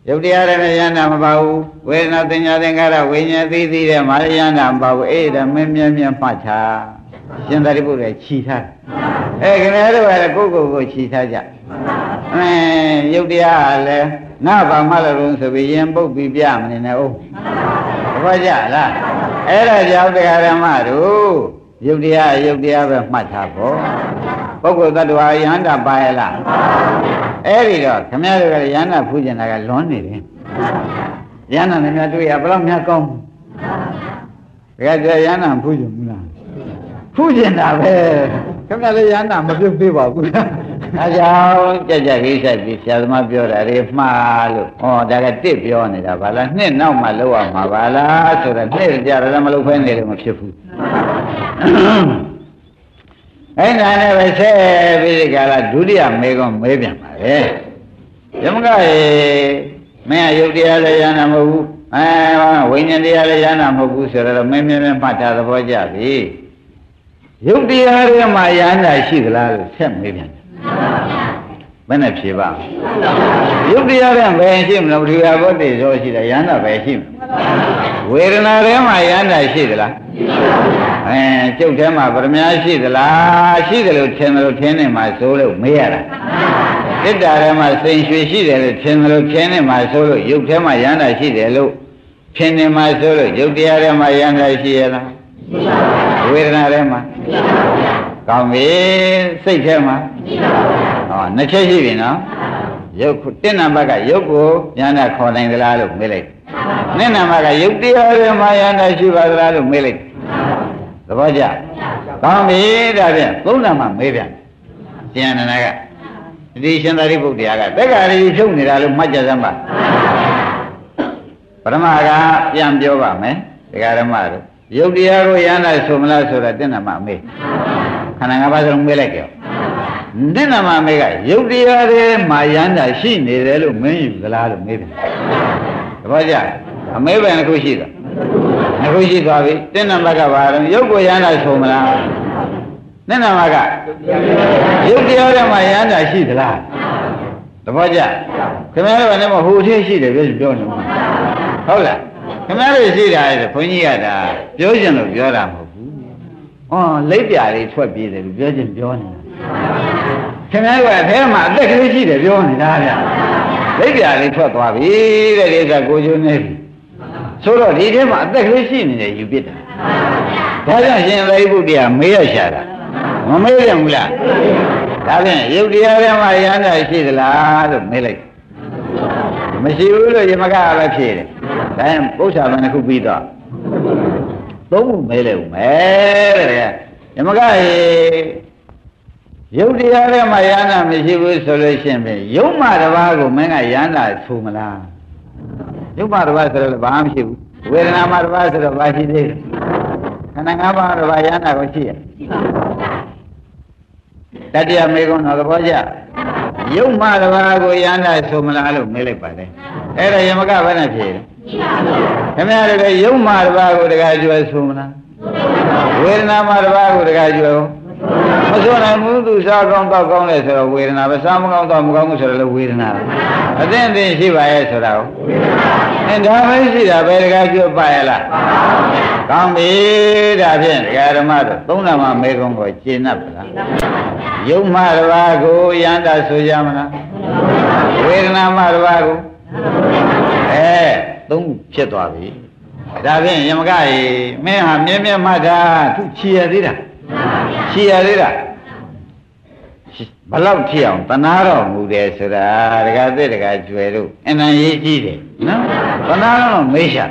ယုတ်တရားနဲ့ယန္တာမပါဘူးဝေဒနာသင်ညာသင်္ခါရဝိညာဉ်သိသိတဲ့မာရယန္တာမပါဘူးအေးဒါမင်းမြဲမြဲမှတ်တာရှင်သာရိပုတ္တရာခြီထားအဲခင်ဗျားတို့ကလည်းကိုယ့်ကိုယ်ကိုခြီထားကြအဲယုတ်တရားကလည်း ငါဘာမှလည်းဆိုပြီးရင်ပုတ်ပြီးပြမနေနဲ့ဟုတ်ဘာကြလားအဲ့ဒါကြောင့်တရားဓမ္မတို့ယုတ်တရားယုတ်တရားပဲမှတ်ထားဖို့ပုဂ္ဂိုလ်တ attva ယန္တာပါရဲ့လားအဲ့ဒီတော့ခမည်းတော်ကယန္တာဖူးကျင်တာကလွန်နေတယ်ယန္တာနဲ့များတွေ့ရဘယ်တော့များကောင်းတကယ်ကြယန္တာဖူးကျင်ဘူးလားဖူးကျင်တာပဲခမည်းလည်းယန္တာမပြုတ်သေးပါဘူး အဲကြောင့်ကြက်ကြက်လေးဆက်ပြီးဆရာသမားပြောတာတွေမှားလို့ဩဒါကတစ်ပြောနေတာဗလားနှစ်နောက်မှလောက်ရမှာဗလားဆိုတော့နှစ်ကြတယ်မလုပ်ဖဲနေလို့မဖြစ်ဘူးအဲ့ဒါနဲ့ပဲဆက်ပြီးဒီကလာဒုတိယမေကွန်မေးပြန်ပါလေယမကရေမင်းကယုတ်တရားလည်းရဟနာမဟုတ်ဘူးအဲဝိညာဉ်တရားလည်းရဟနာမဟုတ်ဘူးဆိုတော့မင်းမင်းမမှတ်တာသဘောကျပြီယုတ်တရားတွေမှာရဟနာရှိသလားလို့ဆက်မေးပြန် ဘယ်နဲ့ဖြေပါယုတ်တရားတဲ့ဘယ်ရှိမလို့ဘုရားဘုဒ္ဓရောရှိတယ်ရဟန္တာပဲရှိမဝေဒနာထဲမှာရဟန္တာရှိသလားအဲကျုပ်ထဲမှာဗရမ ्या ရှိသလားရှိတယ်လို့ထင်တယ်လို့ထင်နေမှာဆိုလို့မေးရတာတိတ္တာထဲမှာစိန်ရွှေရှိတယ်လို့ထင်တယ်လို့ထင်နေမှာဆိုလို့ယုတ်ထဲမှာရဟန္တာရှိတယ်လို့ထင်နေမှာဆိုလို့ယုတ်တရားထဲမှာရဟန္တာရှိရလားဝေဒနာထဲမှာ ကောင်းပြီစိတ်ထဲမှာဟောနှစ်ချက်ရှိပြီနော်ယုတ်တစ်နံပါတ်ကယုတ်ကိုဉာဏ်ခေါ်နိုင်သလားလို့မေးလိုက်နှစ်နံပါတ်ကယုတ်တရားတွေမှာဉာဏ်ရှိပါသလားလို့မေးလိုက်သဘောကျကောင်းပြီဒါဖြင့်သုံးနံပါတ်မေးပြန်ရှင်အနန္ဒကဒီရှင်သာရိပုတ္တရာကတက္ကရာကြီးဖြုတ်နေတာလို့မှတ်ကြစမ်းပါပရမကပြန်ပြောပါမယ်တရားဓမ္မတို့ယုတ်တရားကိုရဟန္တာဆိုမလားဆိုတာတင့်နာမမေး ခန္ဓာ၅ပါးစလုံးမေးလိုက်ကြောတင့်နာမမေးကယုတ်တရားတွေမှာရဟန္တာရှိနေတယ်လို့မင်းယူသလားလို့မေးပြန်တပည့်ကြအမေးပဲတစ်ခုရှိတာတစ်ခုရှိသွားပြီတင့်နာမကဘာလဲယုတ်ကိုရဟန္တာဆိုမလားတင့်နာမကယုတ်တရားတွေမှာရဟန္တာရှိသလားတပည့်ကြခင်ဗျားတို့ကလည်းမဟိုထည့်ရှိတယ်ပြောပြောနေမှာဟုတ်လားခင်ဗျားတို့ရှိတာလေဘုန်းကြီးကဒါပြောချင်လို့ပြောတာမဟုတ်ဘူး။ အော်လိပ်ပြာလေးထွက်ပြေးတယ်လို့ပြောချင်ပြောနေတာ။ခင်ဗျားတို့ကအထဲမှာအသက်ကလေးရှိတယ်ပြောနေတာဗျ။လိပ်ပြာလေးထွက်သွားပြီတဲ့ဒီကကိုကျိုးနေပြီ။ဆိုတော့ဒီထဲမှာအသက်ကလေးရှိနေတယ်ယူပြစ်တာ။ဒါကြောင့်ရှင်သာရိပုတ္တရာမေးရရှာတာ။မမေးပြန်ဘူးလား။ဒါဖြင့်ယုတ်တရားထဲမှာယန္တာရှိသလားလို့မေးလိုက်မရှိဘူးလို့ယမကပဲဖြေတယ်ဒါရင်ပု္ပ္ပာမနှစ်ခုပြီးတော့ သုံးခုမေးလိုက်ဦးမယ်တဲ့ယမကရေယုတ်တရားထဲမှာယန္တာမရှိဘူးဆိုလို့ရှိရင်ယုတ်မတစ်ပါးကိုမင်းကယန္တာထူမလားယုတ်မတစ်ပါးဆိုတော့ဘာမှမရှိဘူးဝေဒနာမတစ်ပါးဆိုတော့ဘာရှိသေးလဲခန္ဓာ၅ပါးတစ်ပါးယန္တာကိုရှိရတတိယမေကုန်းတော့သဘောကျ ရုပ်မတစ်ပါးကိုယန္တာဆိုမလားလို့မေးလိုက်ပါတယ်အဲ့ဒါယမကဘယ်နဲ့ဖြေလဲခင်ဗျားတို့ရုပ်မတစ်ပါးကိုတခါကျွဲဆိုမလားဝေဒနာမတစ်ပါးကိုတခါကျွဲ မဆိုနိုင်ဘူးသူစားကောင်းတော့ကောင်းလဲဆိုတော့ဝေဒနာပဲစားမကောင်းတော့မကောင်းဘူးဆိုတော့လည်းဝေဒနာပဲအသိအသိရှိပါရဲ့ဆိုတာကိုအဲဒါပဲရှိတာပဲတခါကျွတ်ပါရဲ့လားကောင်းပြီဒါဖြင့်ဒကာဓမ္မတို့သုံးနာမမေကုံကိုကျင့်납ပါလားယုံမတစ်ပါးကိုယန္တာဆိုကြမလားဝေဒနာမတစ်ပါးကိုအဲသုံးဖြစ်သွားပြီဒါဖြင့်ယမကရေမင်းဟာမြဲမြဲမှတ်တာသူချီရသေးတာ ချီရသေးတာဘလောက်ဖြစ်အောင်တနာတော်မူတယ်ဆိုတာဒကာသစ်ဒကာကျွယ်တို့အနံရေးကြည့်တယ်နော်တနာတော်မေးရှာ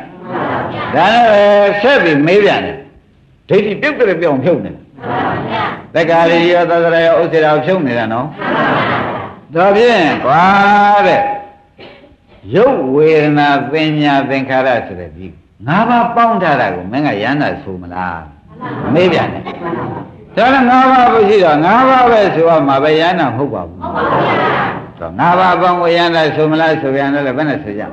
ဒါနဲ့ဆက်ပြီးမေးပြန်တယ်ဒိဋ္ဌိပြုတ်ကြပြောင်းဖြုတ်နေတာတက္ကာရီရောသဒရရောဥစ္စေရာဖြုတ်နေတာနော်ဒါဖြင့်ကွာတဲ့ရုပ်ဝေဒနာသင်ညာသင်္ခါရဆိုတဲ့ဒီငါးပါးပေါင်းထားတာကိုမင်းကရဟန္တာဆိုမလား မေးပြန်တယ်ဒါလည်းငါးပါးပဲရှိတော့ငါးပါးပဲဆိုတော့မှာပဲရဟန္တာမဟုတ်ပါဘူးတော့ငါးပါးပေါင်းကိုရဟန္တာဆိုမလားဆိုပြန်တယ်ဘယ်နဲ့ဆိုကြ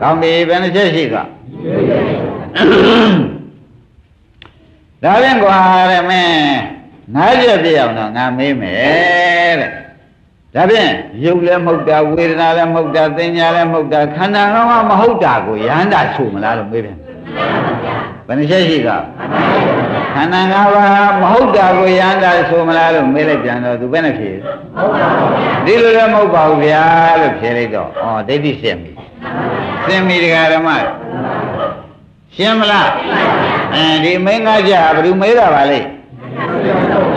ကောင်းပြီဘယ်နှချက်ရှိသွားဒါဖြင့်ကွာတဲ့မင်းငါးချက်ပြအောင်တော့ငါမေးမယ်တဲ့ဒါဖြင့်ယုတ်လည်းမဟုတ်တာဝေဒနာလည်းမဟုတ်တာသင်ညာလည်းမဟုတ်တာခန္ဓာကောင်းကမဟုတ်တာကိုယန္တာဆိုမလားလို့မေးပြန် ဘယ်နှချက်ရှိကခန္ဓာ၅ပါးမဟုတ်တာကိုယန္တာဆိုမလားလို့မေးလိုက်ပြန်တော့သူဘယ်နဲ့ဖြေဒီလိုလည်းမဟုတ်ပါဘူးဗျာလို့ဖြေလိုက်တော့ဩဒိဋ္ဌိရှင်းပြီရှင်းပြီဒကာဓမ္မရှင်းမလားအဲဒီမင်းငါကြဘယ်သူမေးတာပါလဲ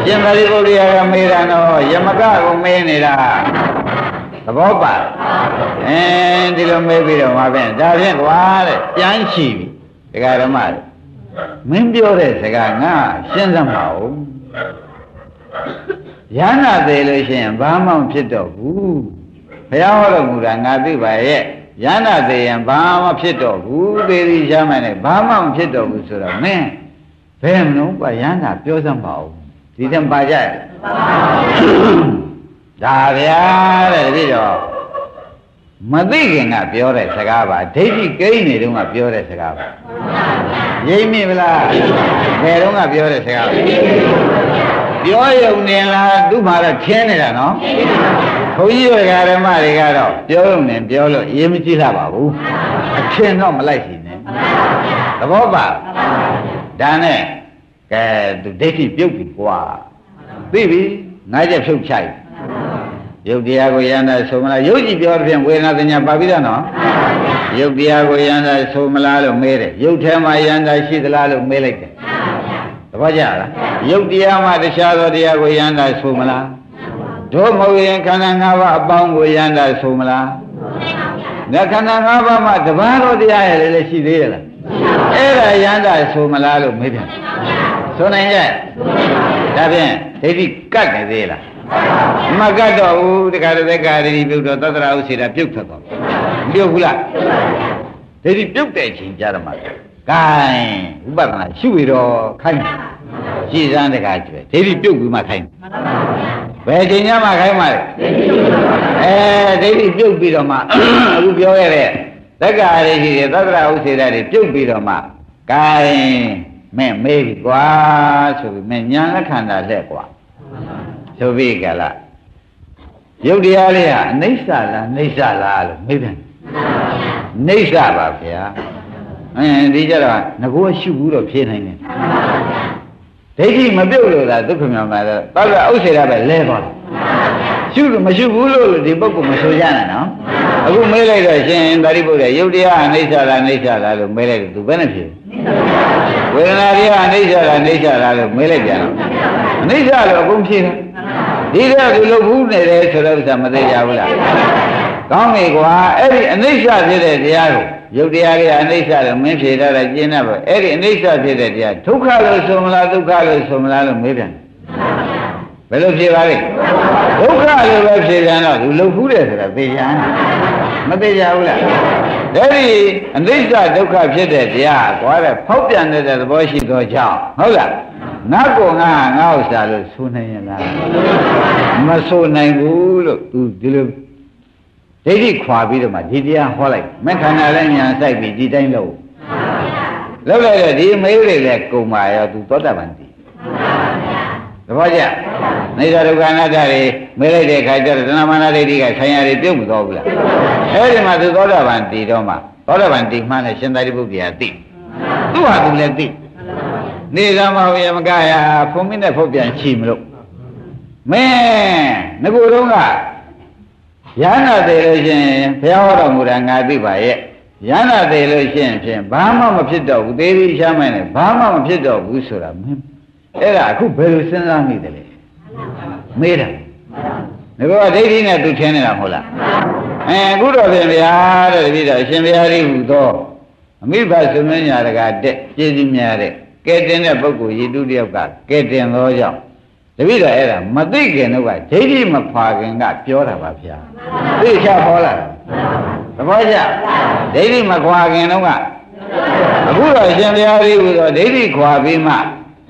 ရှင်သာရိပုတ္တရာကမေးတာတော့ယမကကိုမေးနေတာသဘောပါအင်းဒီလိုမေးပြီးတော့မှာဖြင့်ဒါဖြင့်ကွာတဲ့ပြန်ရှိပြီဒကာဓမ္မတွေ မင်းပြောတဲ့စကားငါရှင်းစမ်းပါဦးရဟနာသေးလို့ရှိရင်ဘာမှမဖြစ်တော့ဘူးဘုရားဟောတော်မူတာငါသိပါရဲ့ရဟနာသေးရင်ဘာမှဖြစ်တော့ဘူးသေသည်ရှားမှနဲ့ဘာမှမဖြစ်တော့ဘူးဆိုတော့မင်းဘယ်မလို့ပါရဟနာပြောစမ်းပါဦးဒီတံပါကြရဲ့ဒါဗျာတဲ့ဒီတော့ မသိခင်ကပြောတဲ့စကားပါဒိဋ္ဌိကိန်းနေတုန်းကပြောတဲ့စကားပါရိပ်မိမလားဘယ်တုန်းကပြောတဲ့စကားပြောရုံနဲ့လားသူ့မှာတော့ခင်းနေတာနော်ဘုန်းကြီးတွေကဓမ္မတွေကတော့ပြောရုံနဲ့ပြောလို့ရေးမကြည့်လာပါဘူးအထင်တော့မလိုက်ရှိနဲ့သဘောပါဒါနဲ့ကဲသူဒိဋ္ဌိပြုတ်ပြီကွာသိပြီငါးချက်ဖြုတ်ချိုက် ယုတ်တရားကိုယန္တာဆိုမလားယုတ်ကြည်ပြောတဲ့ဖြင့်ဝေဒနာသညာပါပြီးသားနော်ယုတ်တရားကိုယန္တာဆိုမလားလို့မေးတယ်ယုတ်ထဲမှာယန္တာရှိသလားလို့မေးလိုက်တယ်တပည့်ကြလားယုတ်တရားမှာတခြားသောတရားကိုယန္တာဆိုမလားတို့မဟုတ်ရင်ခန္ဓာ၅ပါးအပေါင်းကိုယန္တာဆိုမလားငါခန္ဓာ၅ပါးမှာတပါးသောတရားရဲ့လည်းရှိသေးရဲ့လားအဲ့ဒါယန္တာဆိုမလားလို့မေးပြန်ဆိုနိုင်ရဲ့ဒါဖြင့်ဒိဋ္ဌိကတ်နေသေးလား မကတ်တော့ဘူးတခါတည်းကာရဏီပြုတ်တော့သတ္တရာဥစေတာပြုတ်ထွက်သွားပြုတ်ဘူးလားဒိဋ္ဌိပြုတ်တဲ့အချိန်ကြတော့မှဂိုင်းဥပဒနာရှုရတော့ခိုင်းရှည်စမ်းတခါကျွဲဒိဋ္ဌိပြုတ်ပြီးမှခိုင်းဘယ်ချိန်ညမှခိုင်းမှလဲအဲဒိဋ္ဌိပြုတ်ပြီးတော့မှအခုပြောရတဲ့သက္ကာရရှိတဲ့သတ္တရာဥစေတာတွေပြုတ်ပြီးတော့မှဂိုင်းမင်းမေးပြီကွာဆိုပြီးမင်းညာလက္ခဏာလက်ကွာ ဆိုပြီးကလားရုပ်တရားလေးဟာအနိစ္စလားနိစ္စလားလို့မေးပြန်နိစ္စပါဗျာအင်းဒီကြတော့ငကိုရှုဘူးတော့ဖြေနိုင်တယ်ဒိဋ္ဌိမပြုတ်လို့သာဒုက္ခမြောင်မှာတော့တောက်ဥစ္စေတာပဲလဲသွားတယ်ရှုလို့မရှုဘူးလို့ဒီပုဂ္ဂိုလ်မဆိုကြနဲ့နော် အခုမေးလိုက်တော့ရှင်သာရိပုတ္တရာယုတ်တရားအနိစ္စလားအနိစ္စလားလို့မေးလိုက်တော့သူဘယ်နဲ့ဖြေဝေဒနာတရားအနိစ္စလားအနိစ္စလားလို့မေးလိုက်ပြန်တော့အနိစ္စလို့အကုန်ဖြေတယ်ဒီတော့သူလုပ်ဘူးနေတယ်ဆိုတော့ဥစ္စာမသိကြဘူးလားကောင်းပြီကွာအဲ့ဒီအနိစ္စဖြစ်တဲ့တရားကိုယုတ်တရားကြီးအနိစ္စလို့မင်းဖြေထားတာကျင်းတတ်ပါအဲ့ဒီအနိစ္စဖြစ်တဲ့တရားဒုက္ခလို့ဆိုမလားဒုက္ခလို့ဆိုမလားလို့မေးပြန် ဘယ်လိုဖြေပါလဲဒုက္ခလို့ပဲဖြေပြန်တော့သူလုံဖူးတယ်ဆိုတာသိကြမသိကြဘူးလားအဲ့ဒီအနိစ္စဒုက္ခဖြစ်တဲ့တရားကွာတဲ့ဖောက်ပြန်တဲ့သဘောရှိသောကြောင့်ဟုတ်လားငါကောငါငါဥစ္စာလို့ဆိုနိုင်ရလားမဆိုနိုင်ဘူးလို့သူဒီလိုဒိဋ္ဌိခွာပြီးတော့မှဒီတရားဟောလိုက်မခန္ဓာလည်းညာစိုက်ပြီးဒီတိုင်းလို့လောက်လိုက်တော့ဒီမေးတွေလည်းကုံပါရောသူသောတာပန်တည် သဘောကျနေသာဒုက္ခအနတ္တတွေမေးလိုက်တဲ့ခါကျတော့သဏ္ဍာမနာဒိဋ္ဌိကဆိုင်ရာတွေပြုတ်မသွားဘူးလားအဲ့ဒီမှာသူသောတာပန်တည်တော့မှသောတာပန်တည်မှလည်းရှင်သာရိပုတ္တရာသိသူ့ဟာသူလည်းသိနေသာမဟုတ်ရမကရဖုံမင်းနဲ့ဖုတ်ပြန်ချီမလို့မင်းငကိုယ်တော့ကရဟနာသေးလို့ရှိရင်ဘုရားဟောတော်မူတာငါသိပါရဲ့ရဟနာသေးလို့ရှိရင်ဖြင့်ဘာမှမဖြစ်တော့ဘူးသေးသေးရှားမှန်းနဲ့ဘာမှမဖြစ်တော့ဘူးဆိုတာမင်း အဲ့ဒါအခုဘယ်လိုစဉ်းစားမိတယ်လဲမေးတာငါကဒိဋ္ဌိနဲ့သူထင်းနေတာမဟုတ်လားအဲအခုတော့ပြင်ဗျာတဲ့တပည့်တော်ရှင်ဗျာရိဟုသောအမိဘသုမညာတကတဲ့ပြည့်စည်များတဲ့ကဲတင်တဲ့ပုဂ္ဂိုလ်ရည်တုတယောက်ကကဲတင်သောကြောင့်တပည့်တော်အဲ့ဒါမသိခင်တော့ကဒိဋ္ဌိမဖွာခင်ကပြောတာပါဗျာသိချပေါ်လာတာသဘောကျဒိဋ္ဌိမခွာခင်တော့ကအခုတော့ရှင်ဘုရားကြီးဟူတော့ဒိဋ္ဌိခွာပြီးမှ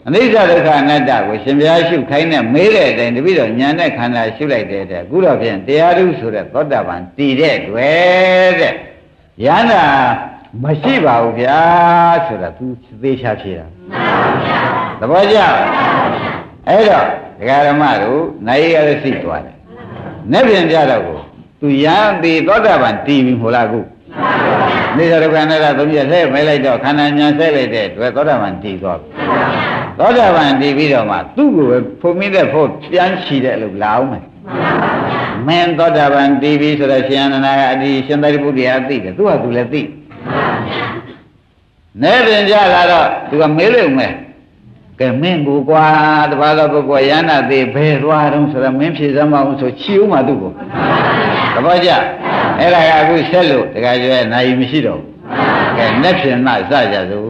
အနိစ္စဒုက္ခအနတ္တကိုရှင်ဘုရားရှုခိုင်းတဲ့မေးတဲ့အတိုင်းတပည့်တော်ညာနဲ့ခန္ဓာရှုလိုက်တဲ့တဲ့အခုတော့ဖြင့်တရားဓုဆိုတဲ့သောတာပန်တည်တဲ့တွေ့တဲ့ယန္တာမရှိပါဘူးဗျာဆိုတာ तू သေချာဖြေတာမှန်ပါဗျာသဘောကျအဲ့တော့ဒကာဓမ္မတို့နိုင်ရသိသွားတယ်။နေ့ပြင်ကြတော့ကိုသူရံပြီးသောတာပန်တည်ပြီမို့လားကု။နေသရကနာသုံးပြလှည့်မဲလိုက်တော့ခန္ဓာညာဆက်လိုက်တဲ့တွေ့သောတာပန်တည်သွားပြီ။ သောတာပန်တည်ပြီးတော့မှသူ့ကိုပဲဖုံမိတဲ့ဖို့ပြန်ချီတဲ့အလုပ်လာအောင်မယ်။မင်းသောတာပန်တည်ပြီဆိုတော့ရှင်အနန္ဒာကအဒီရှင်သာရိပုတ္တရာသိတယ်သူကသူလည်းသိ။နေပြင်ကြလာတော့သူကမေးလို့မယ်။ကဲမင်းကိုကွာတပါးသောပုဂ္ဂိုလ်ရဟနာသေးဘယ်သွားတုံးဆိုတော့မင်းဖြေစမ်းမအောင်ဆိုချီဦးမှာသူ့ကိုတပည့်ကြအဲ့ဒါကအခုဆက်လို့တခါကျွဲနိုင်မရှိတော့ဘူးကဲနဲ့ဖြင်မှစကြစို့